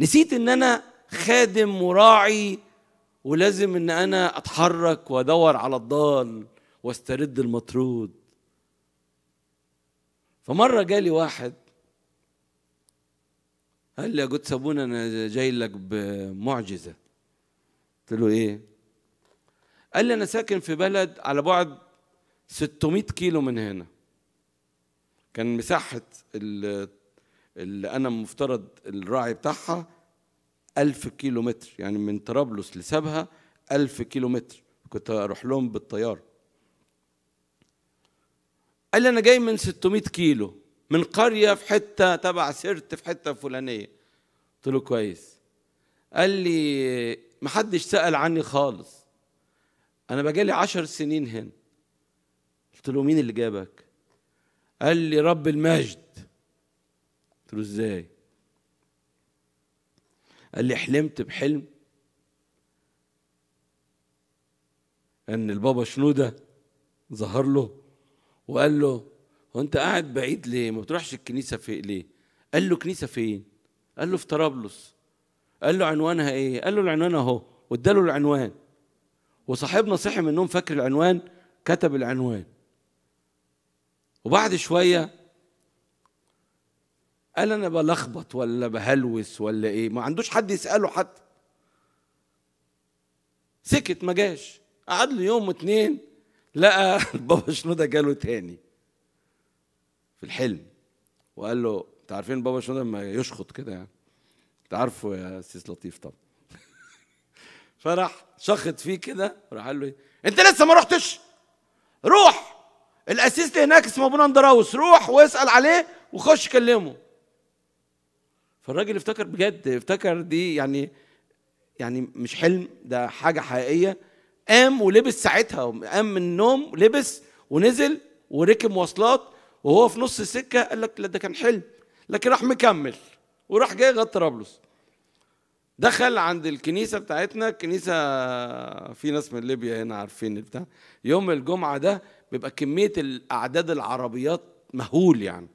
D: نسيت إن أنا خادم وراعي ولازم إن أنا أتحرك وأدور على الضال واسترد المطرود. فمرة جالي واحد قال لي يا جود سابونا أنا جاي لك بمعجزة. قلت له إيه؟ قال لي أنا ساكن في بلد على بعد 600 كيلو من هنا. كان مساحة ال- اللي أنا مفترض الراعي بتاعها ألف كيلو متر يعني من طرابلس لسبها ألف كيلو متر كنت أروح لهم بالطيارة. قال لي أنا جاي من 600 كيلو من قرية في حتة تبع سرت في حتة فلانية. قلت له كويس. قال لي محدش سأل عني خالص. أنا بقالي عشر سنين هنا. قلت له مين اللي جابك؟ قال لي رب المجد. قلت له إزاي؟ قال لي حلمت بحلم إن البابا شنودة ظهر له وقال له هو أنت قاعد بعيد ليه؟ ما بتروحش الكنيسة في ليه؟ قال له كنيسة فين؟ قال له في طرابلس. قال له عنوانها إيه؟ قال له العنوان أهو. واداله العنوان. وصاحبنا صحي من النوم فاكر العنوان؟ كتب العنوان. وبعد شوية قال أنا بلخبط ولا بهلوس ولا إيه؟ ما عندوش حد يسأله حتى. سكت ما جاش. قعد له يوم واتنين لقى بابا شنودة جاله تاني في الحلم. وقال له أنت عارفين بابا شنودة لما يشخط كده يعني؟ أنت عارفه أسيس لطيف طبعا. فراح شخط فيه كده راح قال له إيه؟ أنت لسه ما رحتش؟ روح! الاسيس اللي هناك اسمه ابونا اندراوس روح واسأل عليه وخش كلمه. فالراجل افتكر بجد افتكر دي يعني يعني مش حلم ده حاجة حقيقية. قام ولبس ساعتها قام من النوم لبس ونزل وركب مواصلات وهو في نص السكة قال لك لا ده كان حلم. لكن راح مكمل وراح جاي غطى طرابلس. دخل عند الكنيسة بتاعتنا الكنيسة في ناس من ليبيا هنا عارفين البتاع. يوم الجمعة ده بيبقى كمية الأعداد العربيات مهول يعني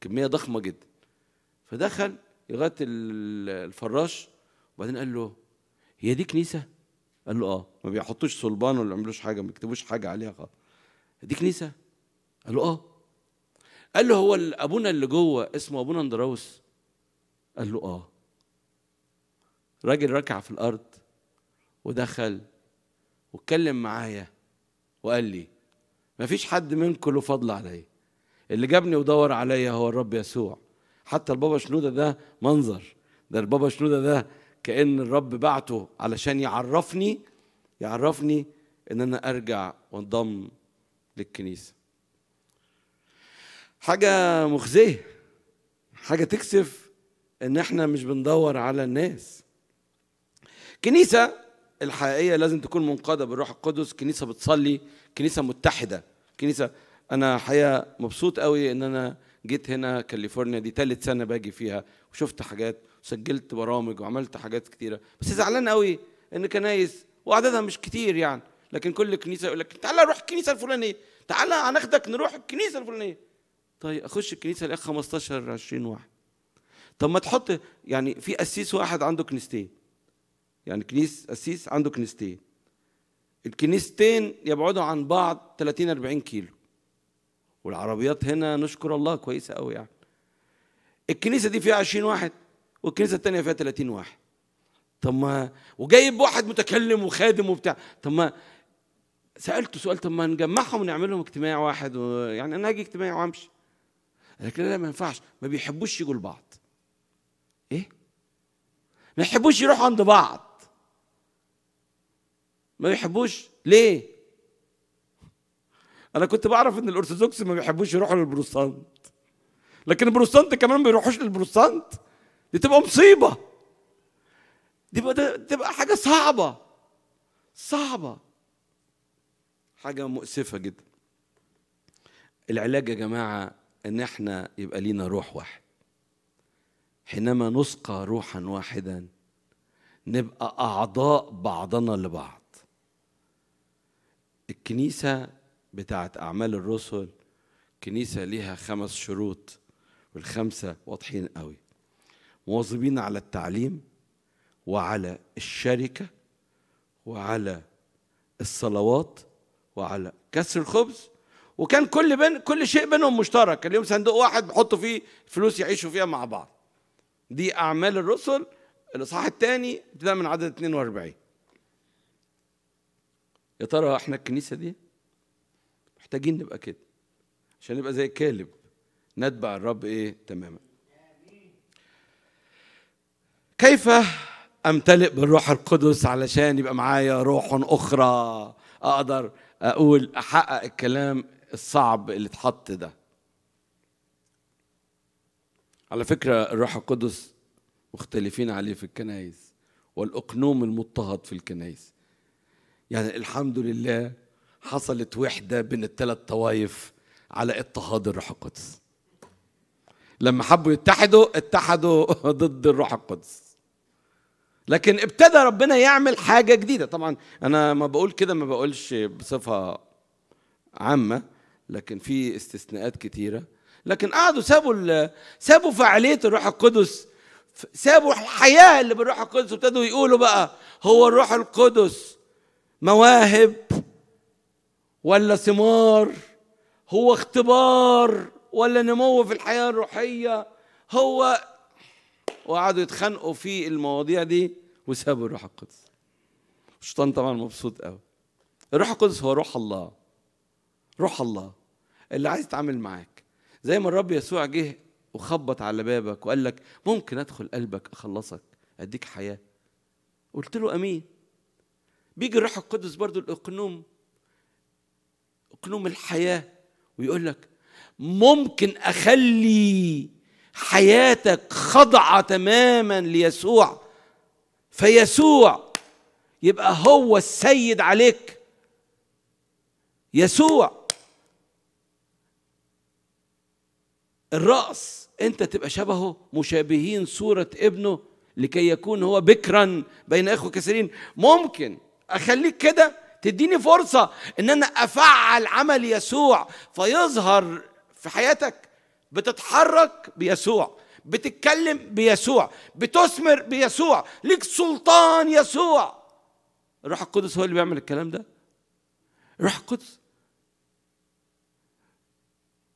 D: كمية ضخمة جدا. فدخل لغاية ال- الفراش وبعدين قال له هي دي كنيسة؟ قال له آه. ما بيحطوش صلبان ولا يعملوش حاجة ما بيكتبوش حاجة عليها خالص. دي كنيسة؟ قال له آه. قال له هو أبونا اللي جوه اسمه أبونا اندراوس. قال له آه. راجل ركع في الأرض ودخل واتكلم معايا وقال لي ما فيش حد منكم له فضل عليا اللي جابني ودور عليا هو الرب يسوع. حتى البابا شنودة ده منظر. ده البابا شنودة ده كأن الرب بعته علشان يعرفني يعرفني إن أنا أرجع وأنضم للكنيسة. حاجة مخزية حاجة تكسف إن إحنا مش بندور على الناس. كنيسة الحقيقية لازم تكون منقادة بالروح القدس. كنيسة بتصلي كنيسة متحدة. كنيسة أنا حقيقة مبسوط قوي إن أنا جيت هنا كاليفورنيا دي تالت سنة باجي فيها وشفت حاجات وسجلت برامج وعملت حاجات كتيرة. بس زعلان قوي إن كنايس وعددها مش كتير يعني. لكن كل كنيسة يقول لك تعالى روح الكنيسة الفلانية. تعالى هناخدك نروح الكنيسة الفلانية. طيب أخش الكنيسة ألاقي 15 20 واحد. طب ما تحط يعني في قسيس واحد عنده كنيستين. يعني كنيس قسيس عنده كنيستين. الكنيستين يبعدوا عن بعض 30 40 كيلو. والعربيات هنا نشكر الله كويسه قوي يعني. الكنيسة دي فيها 20 واحد والكنيسة الثانية فيها 30 واحد. طب ما وجايب واحد متكلم وخادم وبتاع. طب ما سألته سؤال طب ما نجمعهم ونعمل لهم اجتماع واحد و... يعني أنا هاجي اجتماع وأمشي. لكن لا ما ينفعش. ما بيحبوش يجوا لبعض. إيه؟ ما يحبوش يروحوا عند بعض. ما بيحبوش. ليه؟ أنا كنت بعرف إن الأرثوذكس ما بيحبوش يروحوا للبروتستانت لكن البروتستانت كمان ما بيروحوش للبروتستانت دي تبقى مصيبة. دي بقى تبقى حاجة صعبة. صعبة. حاجة مؤسفة جدا. العلاج يا جماعة إن إحنا يبقى لينا روح واحد. حينما نسقى روحا واحدا نبقى أعضاء بعضنا لبعض. الكنيسة بتاعت أعمال الرسل كنيسة ليها خمس شروط والخمسة واضحين قوي. مواظبين على التعليم وعلى الشركة وعلى الصلوات وعلى كسر الخبز. وكان كل بين كل شيء بينهم مشترك. كان ليهم صندوق واحد بيحطوا فيه فلوس يعيشوا فيها مع بعض. دي أعمال الرسل. الإصحاح الثاني ابتداء من عدد 42 يا ترى إحنا الكنيسة دي محتاجين نبقى كده عشان نبقى زي كالب نتبع الرب إيه؟ تماما. كيف أمتلئ بالروح القدس علشان يبقى معايا روح أخرى؟ أقدر أقول أحقق الكلام الصعب اللي اتحط ده. على فكرة الروح القدس مختلفين عليه في الكنائس والأقنوم المضطهد في الكنائس. يعني الحمد لله حصلت وحدة بين الثلاث طوائف على اضطهاد الروح القدس. لما حبوا يتحدوا اتحدوا ضد الروح القدس. لكن ابتدى ربنا يعمل حاجة جديدة. طبعا أنا ما بقول كده ما بقولش بصفة عامة لكن في استثناءات كتيرة. لكن قعدوا سابوا سابوا فعالية الروح القدس. سابوا الحياة اللي بالروح القدس وابتدوا يقولوا بقى هو الروح القدس مواهب ولا ثمار هو اختبار ولا نمو في الحياة الروحية هو وقعدوا يتخانقوا في المواضيع دي وسابوا الروح القدس. الشيطان طبعا مبسوط قوي الروح القدس هو روح الله روح الله اللي عايز يتعامل معاك. زي ما الرب يسوع جه وخبط على بابك وقال لك ممكن أدخل قلبك أخلصك أديك حياة. قلت له آمين. بيجي الروح القدس برضو الأقنوم. اقنوم الحياة ويقول لك ممكن أخلي حياتك خاضعه تماما ليسوع فيسوع يبقى هو السيد عليك. يسوع الرأس أنت تبقى شبهه مشابهين صورة ابنه لكي يكون هو بكرا بين اخوة كثيرين ممكن أخليك كده تديني فرصة إن أنا أفعل عمل يسوع فيظهر في حياتك. بتتحرك بيسوع بتتكلم بيسوع بتثمر بيسوع. ليك سلطان يسوع. الروح القدس هو اللي بيعمل الكلام ده. الروح القدس.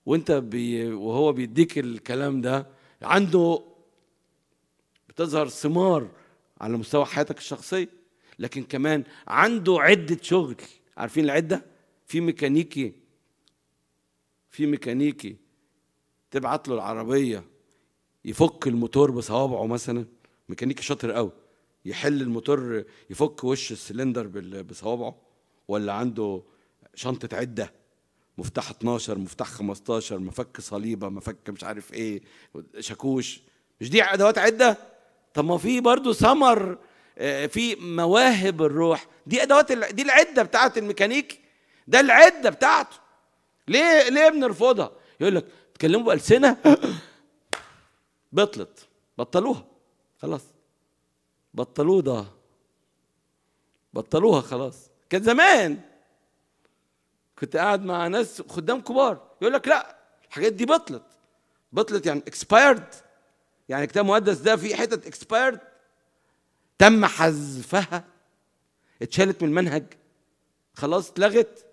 D: وأنت بي وهو بيديك الكلام ده. عنده بتظهر ثمار على مستوى حياتك الشخصية. لكن كمان عنده عدة شغل. عارفين العدة؟ في ميكانيكي. في ميكانيكي تبعت له العربية يفك الموتور بصوابعه مثلا. ميكانيكي شاطر قوي. يحل الموتور يفك وش السلندر بصوابعه. ولا عنده شنطة عدة. مفتاح 12 مفتاح 15 مفك صليبة مفك مش عارف إيه شاكوش. مش دي ادوات عدة؟ طب ما في برضه آه، في مواهب الروح. دي أدوات دي العدة بتاعت الميكانيكي ده العدة بتاعته. ليه ليه بنرفضها يقول لك تكلموا بألسنة بطلت. بطلوها. خلاص. بطلوه ده. بطلوها خلاص. كان زمان كنت قاعد مع ناس خدام كبار. يقول لك لا الحاجات دي بطلت. بطلت يعني expired يعني الكتاب المقدس ده فيه حتت expired تم حذفها اتشالت من المنهج خلاص اتلغت.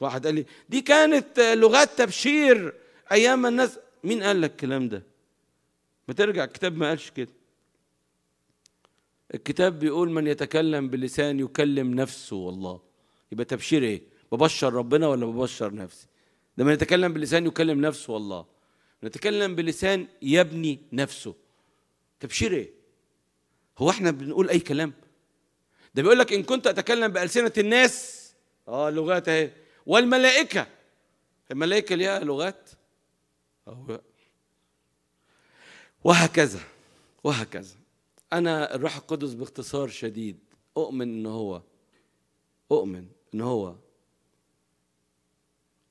D: واحد قال لي دي كانت لغات تبشير أيام الناس مين قال لك الكلام ده؟ ما ترجع الكتاب ما قالش كده. الكتاب بيقول من يتكلم بلسان يكلم نفسه والله. يبقى تبشير إيه؟ ببشر ربنا ولا ببشر نفسي؟ ده من يتكلم بلسان يكلم نفسه والله. من يتكلم بلسان يبني نفسه. تبشير إيه؟ هو إحنا بنقول أي كلام؟ ده بيقول لك إن كنت أتكلم بألسنة الناس. آه لغات أهي. والملائكة. الملائكة ليها لغات؟ أهو. وهكذا وهكذا. أنا الروح القدس باختصار شديد. أؤمن إن هو أؤمن إن هو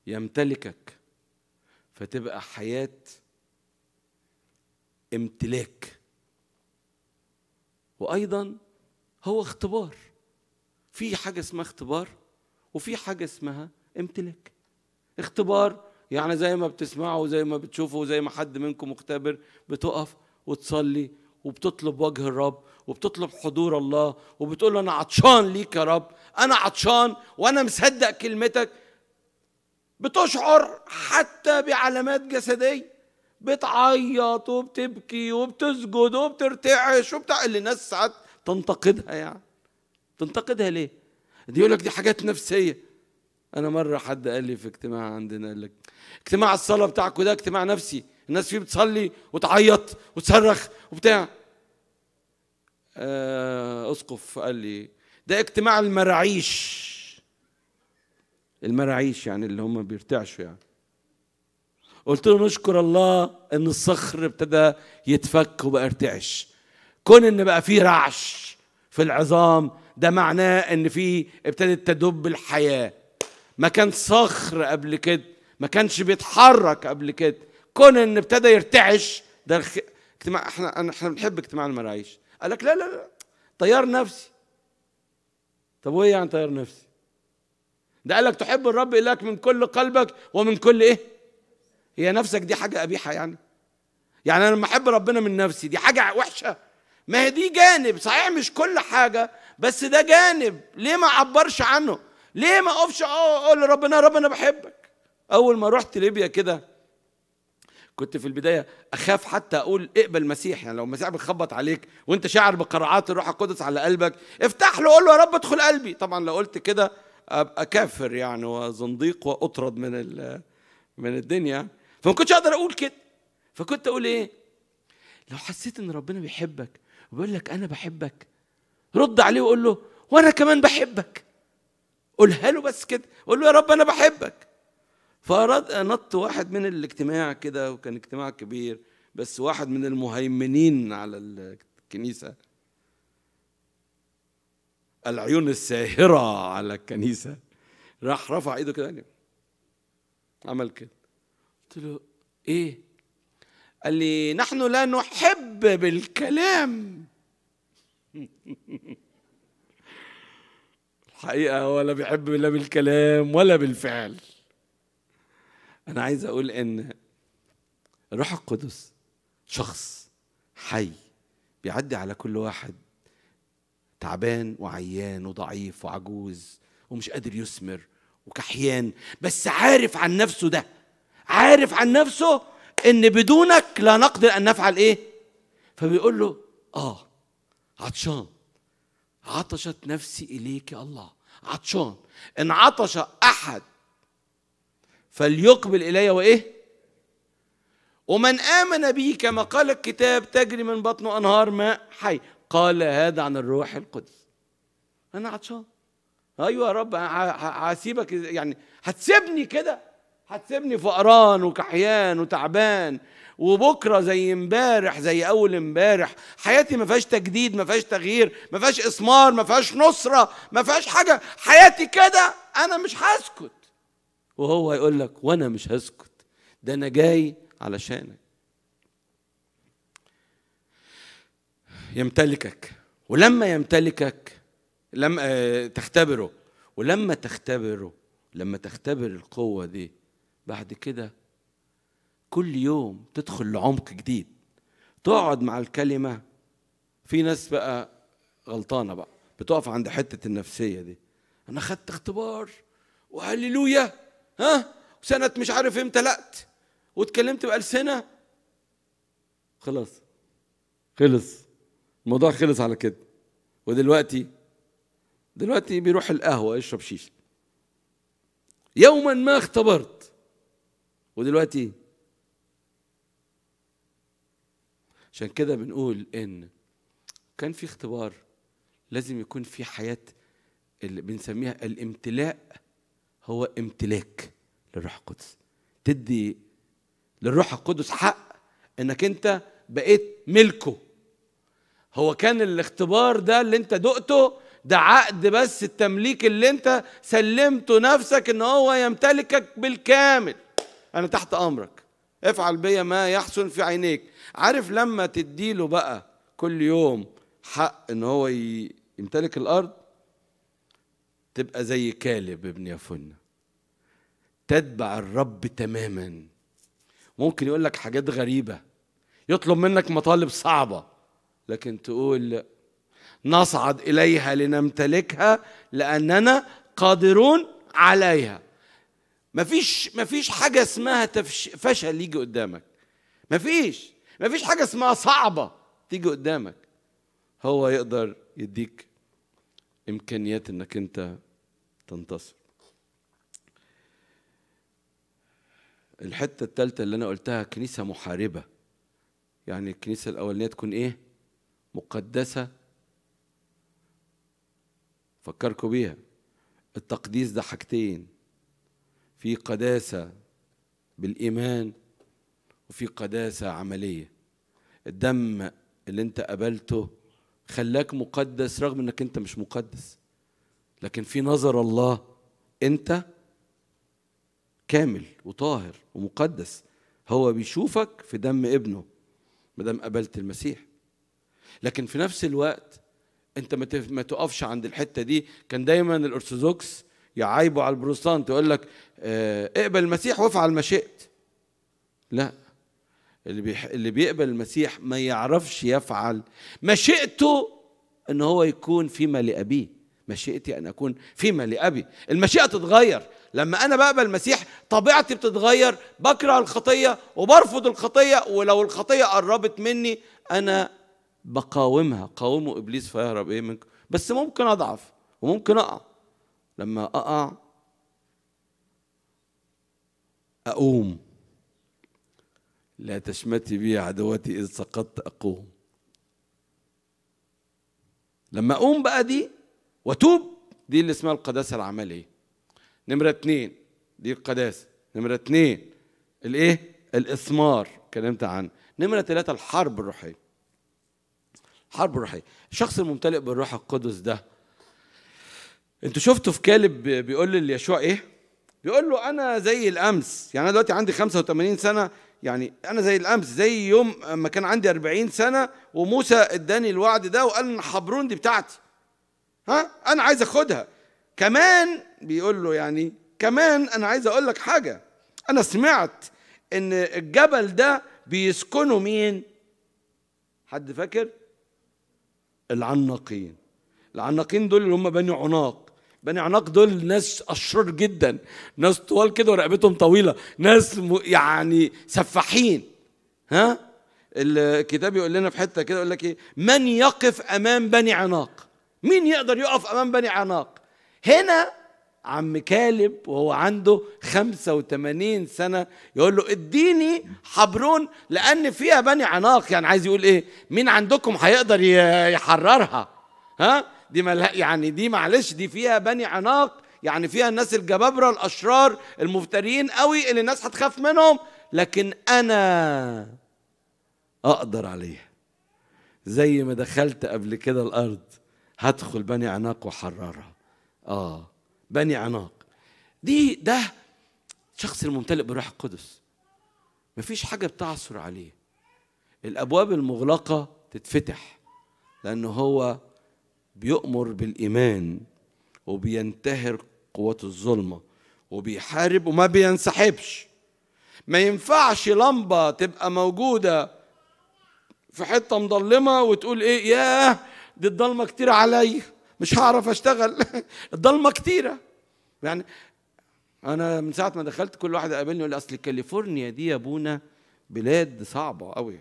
D: يمتلكك فتبقى حياة امتلاك. وأيضا هو اختبار. في حاجة اسمها اختبار وفي حاجة اسمها امتلاك. اختبار يعني زي ما بتسمعوا زي ما بتشوفوا زي ما حد منكم مختبر بتقف وتصلي وبتطلب وجه الرب وبتطلب حضور الله وبتقول له أنا عطشان ليك يا رب أنا عطشان وأنا مصدق كلمتك. بتشعر حتى بعلامات جسدية. بتعيط وبتبكي وبتسجد وبترتعش وبتاع. اللي الناس ساعات تنتقدها يعني. تنتقدها ليه؟ دي يقول لك دي حاجات نفسية. أنا مرة حد قال لي في اجتماع عندنا قال لك اجتماع الصلاة بتاعكم ده اجتماع نفسي. الناس فيه بتصلي وتعيط وتصرخ وبتاع. آه أسقف. قال لي ده اجتماع المراعيش. المراعيش يعني اللي هم بيرتعشوا يعني. قلت له نشكر الله إن الصخر ابتدى يتفك وبقى يرتعش كون إن بقى فيه رعش في العظام ده معناه إن في ابتدت تدب الحياة. ما كان صخر قبل كده ما كانش بيتحرك قبل كده. كون إن ابتدى يرتعش ده. اجتماع إحنا إحنا بنحب اجتماع المراعيش. قال لك لا لا لا طيار نفسي. طب وإيه يعني طيار نفسي؟ ده قال لك تحب الرب إلهك من كل قلبك ومن كل إيه؟ هي نفسك دي حاجة قبيحة يعني؟ يعني أنا لما أحب ربنا من نفسي دي حاجة وحشة. ما هي دي جانب صحيح مش كل حاجة بس ده جانب. ليه ما أعبرش عنه؟ ليه ما أقفش أقول لربنا يا رب أنا بحبك؟ أول ما رحت ليبيا كده كنت في البداية أخاف حتى أقول اقبل مسيح يعني لو المسيح بيخبط عليك وأنت شاعر بقراعات الروح القدس على قلبك. افتح له قول له يا رب ادخل قلبي. طبعا لو قلت كده أبقى كافر يعني وزنديق وأطرد من من الدنيا. فما كنتش أقدر أقول كده. فكنت أقول إيه؟ لو حسيت ان ربنا بيحبك وبيقول لك أنا بحبك رد عليه وقول له وأنا كمان بحبك. قولها له بس كده. قول له يا رب أنا بحبك. فأراد نط واحد من الاجتماع كده وكان اجتماع كبير بس واحد من المهيمنين على الكنيسة. العيون الساهرة على الكنيسة. راح رفع ايده كده عمل كده. قلت له إيه؟ قال لي نحن لا نحب بالكلام. الحقيقة ولا بيحب لا بالكلام ولا بالفعل. أنا عايز أقول إن الروح القدس شخص حي بيعدي على كل واحد. تعبان وعيان وضعيف وعجوز ومش قادر يثمر وكحيان بس عارف عن نفسه ده. عارف عن نفسه إن بدونك لا نقدر أن نفعل إيه؟ فبيقول له آه عطشان. عطشت نفسي إليك يا الله. عطشان. إن عطش أحد فليقبل إلي وإيه؟ ومن آمن بي كما قال الكتاب تجري من بطنه أنهار ماء حي. قال هذا عن الروح القدس. أنا عطشان. أيوه يا رب هسيبك يعني هتسيبني كده. هتسيبني فقران وكحيان وتعبان وبكرة زي امبارح زي أول امبارح. حياتي ما فيهاش تجديد ما فيهاش تغيير ما فيهاش إسمار ما فيهاش نصرة ما فيهاش حاجة. حياتي كده أنا مش هسكت. وهو يقول لك وأنا مش هسكت. ده أنا جاي علشانك. يمتلكك. ولما يمتلكك لما آه، تختبره. ولما تختبره لما تختبر القوة دي بعد كده كل يوم تدخل لعمق جديد تقعد مع الكلمة. في ناس بقى غلطانة بقى بتقف عند حتة النفسية دي. أنا خدت اختبار وهللويا ها؟ سنة مش عارف إمتى لقت واتكلمت بألسنة. خلاص خلص. الموضوع خلص على كده. ودلوقتي دلوقتي بيروح القهوة يشرب شيشة يوما ما اختبرت. ودلوقتي عشان كده بنقول إن كان في اختبار لازم يكون في حياة اللي بنسميها الامتلاء هو امتلاك للروح القدس. تدي للروح القدس حق إنك أنت بقيت ملكه. هو كان الاختبار ده اللي أنت دقته ده عقد بس التمليك اللي أنت سلمته نفسك إن هو يمتلكك بالكامل. أنا تحت أمرك. افعل بيا ما يحسن في عينيك. عارف لما تديله بقى كل يوم حق إن هو يمتلك الأرض؟ تبقى زي كالب ابن يفنة تتبع الرب تماما. ممكن يقول لك حاجات غريبة. يطلب منك مطالب صعبة. لكن تقول نصعد إليها لنمتلكها لأننا قادرون عليها. مفيش مفيش حاجة اسمها فشل يجي قدامك. مفيش مفيش حاجة اسمها صعبة تيجي قدامك. هو يقدر يديك إمكانيات إنك أنت تنتصر. الحتة التالتة اللي أنا قلتها كنيسة محاربة. يعني الكنيسة الأولانية تكون إيه؟ مقدسة. فكركم بيها. التقديس ده حاجتين. في قداسة بالإيمان وفي قداسة عملية. الدم اللي انت قبلته خلاك مقدس رغم انك انت مش مقدس لكن في نظر الله انت كامل وطاهر ومقدس. هو بيشوفك في دم ابنه ما دام قبلت المسيح. لكن في نفس الوقت انت ما تقفش عند الحتة دي. كان دايما الأرثوذكس يعايبوا على البروتستانت يقول لك آه اقبل المسيح وافعل ما شئت. لا. اللي بيح... اللي بيقبل المسيح ما يعرفش يفعل مشيئته إن هو يكون فيما لابيه مشيئتي أن أكون فيما لابي المشيئة تتغير. لما أنا بقبل المسيح طبيعتي بتتغير. بكره الخطية وبرفض الخطية ولو الخطية قربت مني أنا بقاومها. قاوموا إبليس فيهرب إيه منكم بس ممكن أضعف وممكن أقع. لما أقع أقوم. لا تشمتي بي عدوتي إذ سقطت أقوم. لما أقوم بقى دي وأتوب دي اللي اسمها القداسة العملية. نمرة اتنين دي القداسة. نمرة اتنين الإيه؟ الإثمار اتكلمت عنه نمرة ثلاثة الحرب الروحية. الحرب الروحية. الشخص الممتلئ بالروح القدس ده أنتوا شفتوا في كالب بيقول ليشوع إيه؟ بيقول له أنا زي الأمس. يعني أنا دلوقتي عندي 85 سنة. يعني أنا زي الأمس. زي يوم ما كان عندي 40 سنة وموسى اداني الوعد ده وقال إن حبرون دي بتاعتي. ها؟ أنا عايز أخدها. كمان بيقول له يعني كمان أنا عايز أقول لك حاجة. أنا سمعت إن الجبل ده بيسكنوا مين؟ حد فاكر؟ العناقين. العناقين دول اللي هم بني عناق. بني عناق دول ناس أشرار جدا. ناس طوال كده ورقبتهم طويلة. ناس يعني سفاحين. ها؟ الكتاب يقول لنا في حتة كده يقول لك إيه؟ من يقف أمام بني عناق. مين يقدر يقف أمام بني عناق؟ هنا عم كالب وهو عنده 85 سنة يقول له اديني حبرون لأن فيها بني عناق. يعني عايز يقول إيه؟ مين عندكم هيقدر يحررها. ها؟ دي ملها يعني دي معلش دي فيها بني عناق يعني فيها الناس الجبابرة الأشرار المفترين قوي اللي الناس هتخاف منهم. لكن أنا أقدر عليها. زي ما دخلت قبل كده الأرض هدخل بني عناق وحررها. آه بني عناق. دي ده شخص الممتلئ بالروح القدس. مفيش حاجة بتعثر عليه. الأبواب المغلقة تتفتح لأنه هو بيؤمر بالإيمان وبينتهر قوات الظلمة وبيحارب وما بينسحبش. ما ينفعش لمبة تبقى موجودة في حتة مظلمة وتقول إيه ياه دي الضلمة كتير عليا مش هعرف أشتغل. الضلمة كتيرة. يعني أنا من ساعة ما دخلت كل واحد قابلني يقول لي أصل كاليفورنيا دي يا أبونا بلاد صعبة أوي.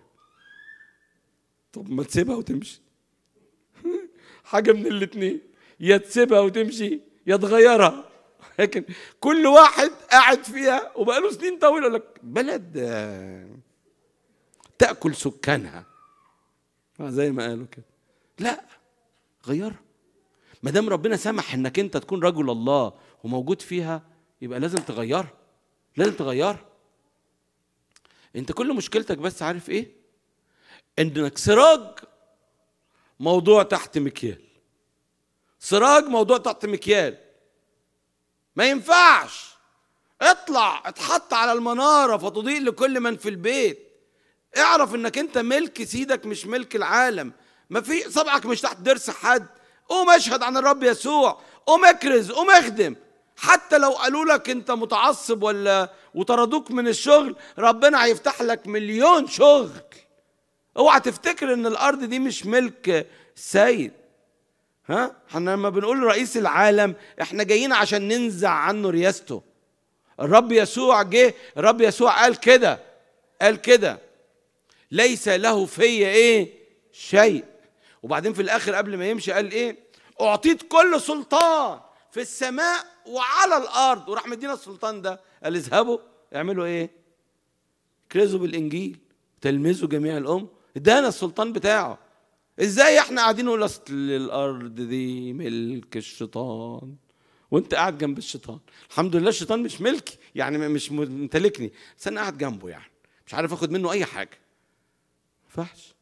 D: طب ما تسيبها وتمشي. حاجة من الاتنين. يا تسيبها وتمشي يا تغيرها. لكن كل واحد قاعد فيها وبقاله سنين طويلة يقول لك بلد آه، تأكل سكانها. آه، زي ما قالوا كده. لا غيرها. ما دام ربنا سمح إنك أنت تكون رجل الله وموجود فيها يبقى لازم تغيرها. لازم تغيرها. أنت كل مشكلتك بس عارف إيه؟ إنك سراج موضوع تحت مكيال. سراج موضوع تحت مكيال. ما ينفعش. اطلع اتحط على المنارة فتضيء لكل من في البيت. اعرف انك انت ملك سيدك مش ملك العالم. ما في صبعك مش تحت ضرس حد. قوم اشهد عن الرب يسوع. قوم اكرز قوم اخدم. حتى لو قالوا لك انت متعصب ولا وطردوك من الشغل ربنا هيفتح لك مليون شغل. اوعى تفتكر ان الأرض دي مش ملك السيد ها؟ إحنا لما بنقول رئيس العالم إحنا جايين عشان ننزع عنه رياسته. الرب يسوع جه الرب يسوع قال كده قال كده ليس له في إيه؟ شيء. وبعدين في الآخر قبل ما يمشي قال إيه؟ اعطيت كل سلطان في السماء وعلى الأرض. وراح مدينا السلطان ده. قال اذهبوا اعملوا إيه؟ كرزوا بالانجيل تلمذوا جميع الام ادانا السلطان بتاعه. إزاي إحنا قاعدين نقول اصل الأرض دي ملك الشيطان؟ وانت قاعد جنب الشيطان. الحمد لله الشيطان مش ملكي يعني مش ممتلكني بس أنا قاعد جنبه يعني. مش عارف اخد منه اي حاجة. ما ينفعش.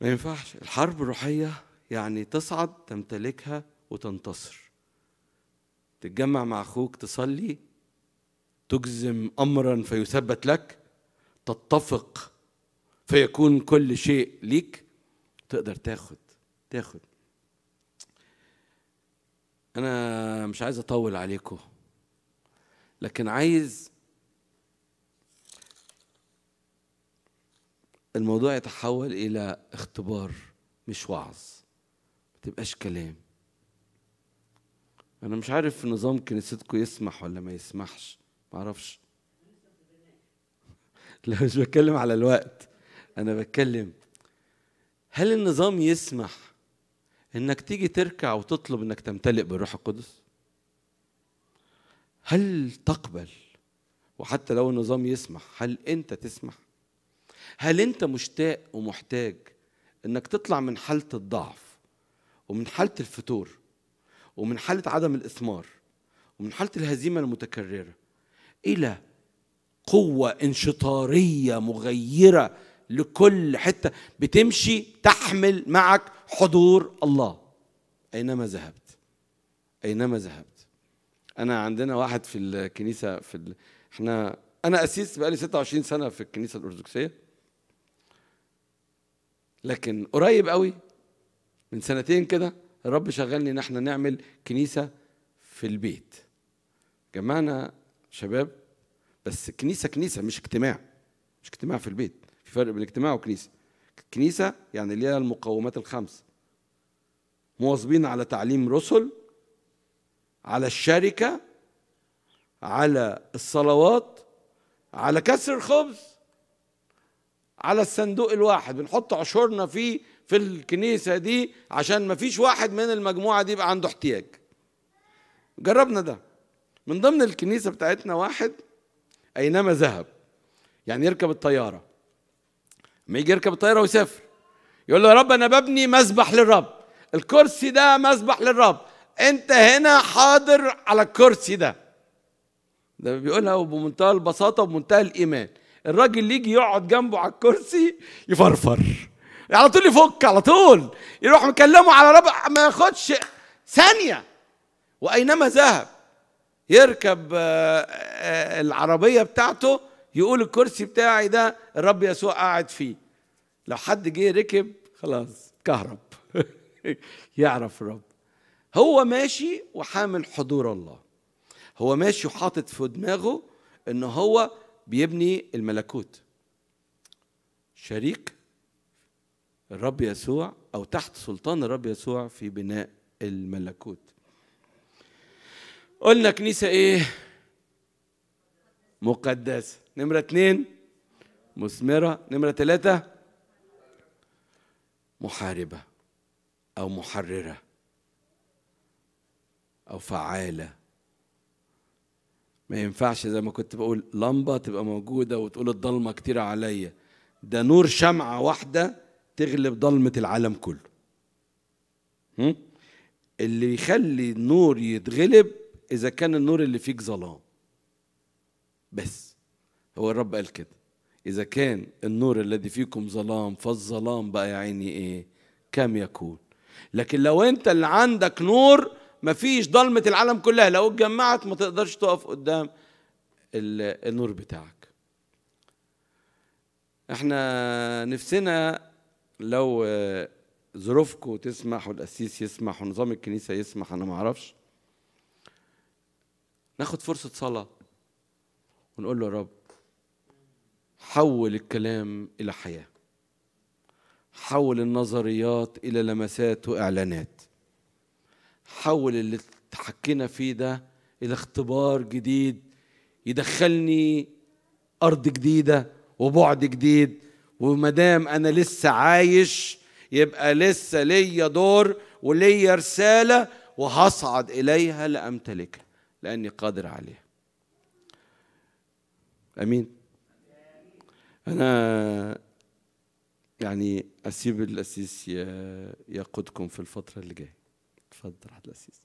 D: ما ينفعش. الحرب الروحية يعني تصعد تمتلكها وتنتصر. تتجمع مع أخوك تصلي تجزم امرا فيثبت لك تتفق فيكون كل شيء ليك تقدر تاخد تاخد. أنا مش عايز أطول عليكم لكن عايز الموضوع يتحول إلى اختبار مش وعظ. ما تبقاش كلام. أنا مش عارف نظام كنيستكم يسمح ولا ما يسمحش ما أعرفش. لا مش بتكلم على الوقت. أنا بتكلم. هل النظام يسمح إنك تيجي تركع وتطلب إنك تمتلئ بالروح القدس؟ هل تقبل؟ وحتى لو النظام يسمح هل أنت تسمح؟ هل أنت مشتاق ومحتاج إنك تطلع من حالة الضعف ومن حالة الفتور ومن حالة عدم الإثمار ومن حالة الهزيمة المتكررة إلى قوة انشطارية مغيرة لكل حتة بتمشي تحمل معك حضور الله. أينما ذهبت؟ أينما ذهبت؟ أنا عندنا واحد في الكنيسة في ال... إحنا أنا أسيس بقالي 26 سنة في الكنيسة الأرثوذكسية. لكن قريب قوي من سنتين كده الرب شغلني إن إحنا نعمل كنيسة في البيت. جمعنا شباب بس كنيسة كنيسة مش اجتماع مش اجتماع في البيت. في فرق بين اجتماع وكنيسة. كنيسة يعني اللي هي المقومات الخمس. مواظبين على تعليم رسل على الشركة على الصلوات على كسر الخبز على الصندوق الواحد. بنحط عشورنا فيه في الكنيسة دي عشان ما فيش واحد من المجموعة دي يبقى عنده احتياج. جربنا ده. من ضمن الكنيسة بتاعتنا واحد أينما ذهب. يعني يركب الطيارة. ما يجي يركب الطيارة ويسافر. يقول له يا رب أنا ببني مسبح للرب. الكرسي ده مسبح للرب. أنت هنا حاضر على الكرسي ده. ده بيقولها بمنتهى البساطة وبمنتهى الإيمان. الراجل اللي يجي يقعد جنبه على الكرسي يفرفر. على طول يفك على طول. يروح مكلمه على ربع ما ياخدش ثانية. وأينما ذهب يركب آه، آه، العربية بتاعته يقول الكرسي بتاعي ده الرب يسوع قاعد فيه. لو حد جه ركب خلاص كهرب. يعرف الرب. هو ماشي وحامل حضور الله. هو ماشي وحاطط في دماغه إن هو بيبني الملكوت. شريك الرب يسوع أو تحت سلطان الرب يسوع في بناء الملكوت. قلنا كنيسة إيه؟ مقدسة نمرة اتنين. مثمرة. نمرة ثلاثة محاربة أو محررة أو فعالة. ما ينفعش زي ما كنت بقول لمبة تبقى موجودة وتقول الضلمة كتير عليا. ده نور شمعة واحدة تغلب ضلمة العالم كله؟ اللي يخلي النور يتغلب إذا كان النور اللي فيك ظلام. بس. هو الرب قال كده. إذا كان النور الذي فيكم ظلام فالظلام بقى يا عيني إيه؟ كم يكون؟ لكن لو أنت اللي عندك نور مفيش ضلمة العالم كلها. لو اتجمعت ما تقدرش تقف قدام ال- النور بتاعك. إحنا نفسنا لو ظروفكم تسمح والقسيس يسمح ونظام الكنيسة يسمح أنا ما أعرفش. ناخد فرصة صلاة. ونقول له يا رب حول الكلام إلى حياة. حول النظريات إلى لمسات وإعلانات. حول اللي تحكينا فيه ده إلى اختبار جديد يدخلني أرض جديدة وبعد جديد. ومدام أنا لسه عايش يبقى لسه ليا دور وليا رسالة وهصعد إليها لأمتلكها لأني قادر عليها. أمين. أنا يعني أسيب الأسيس ي- يقودكم في الفترة اللي جاية. اتفضل حضرتك الأسيس.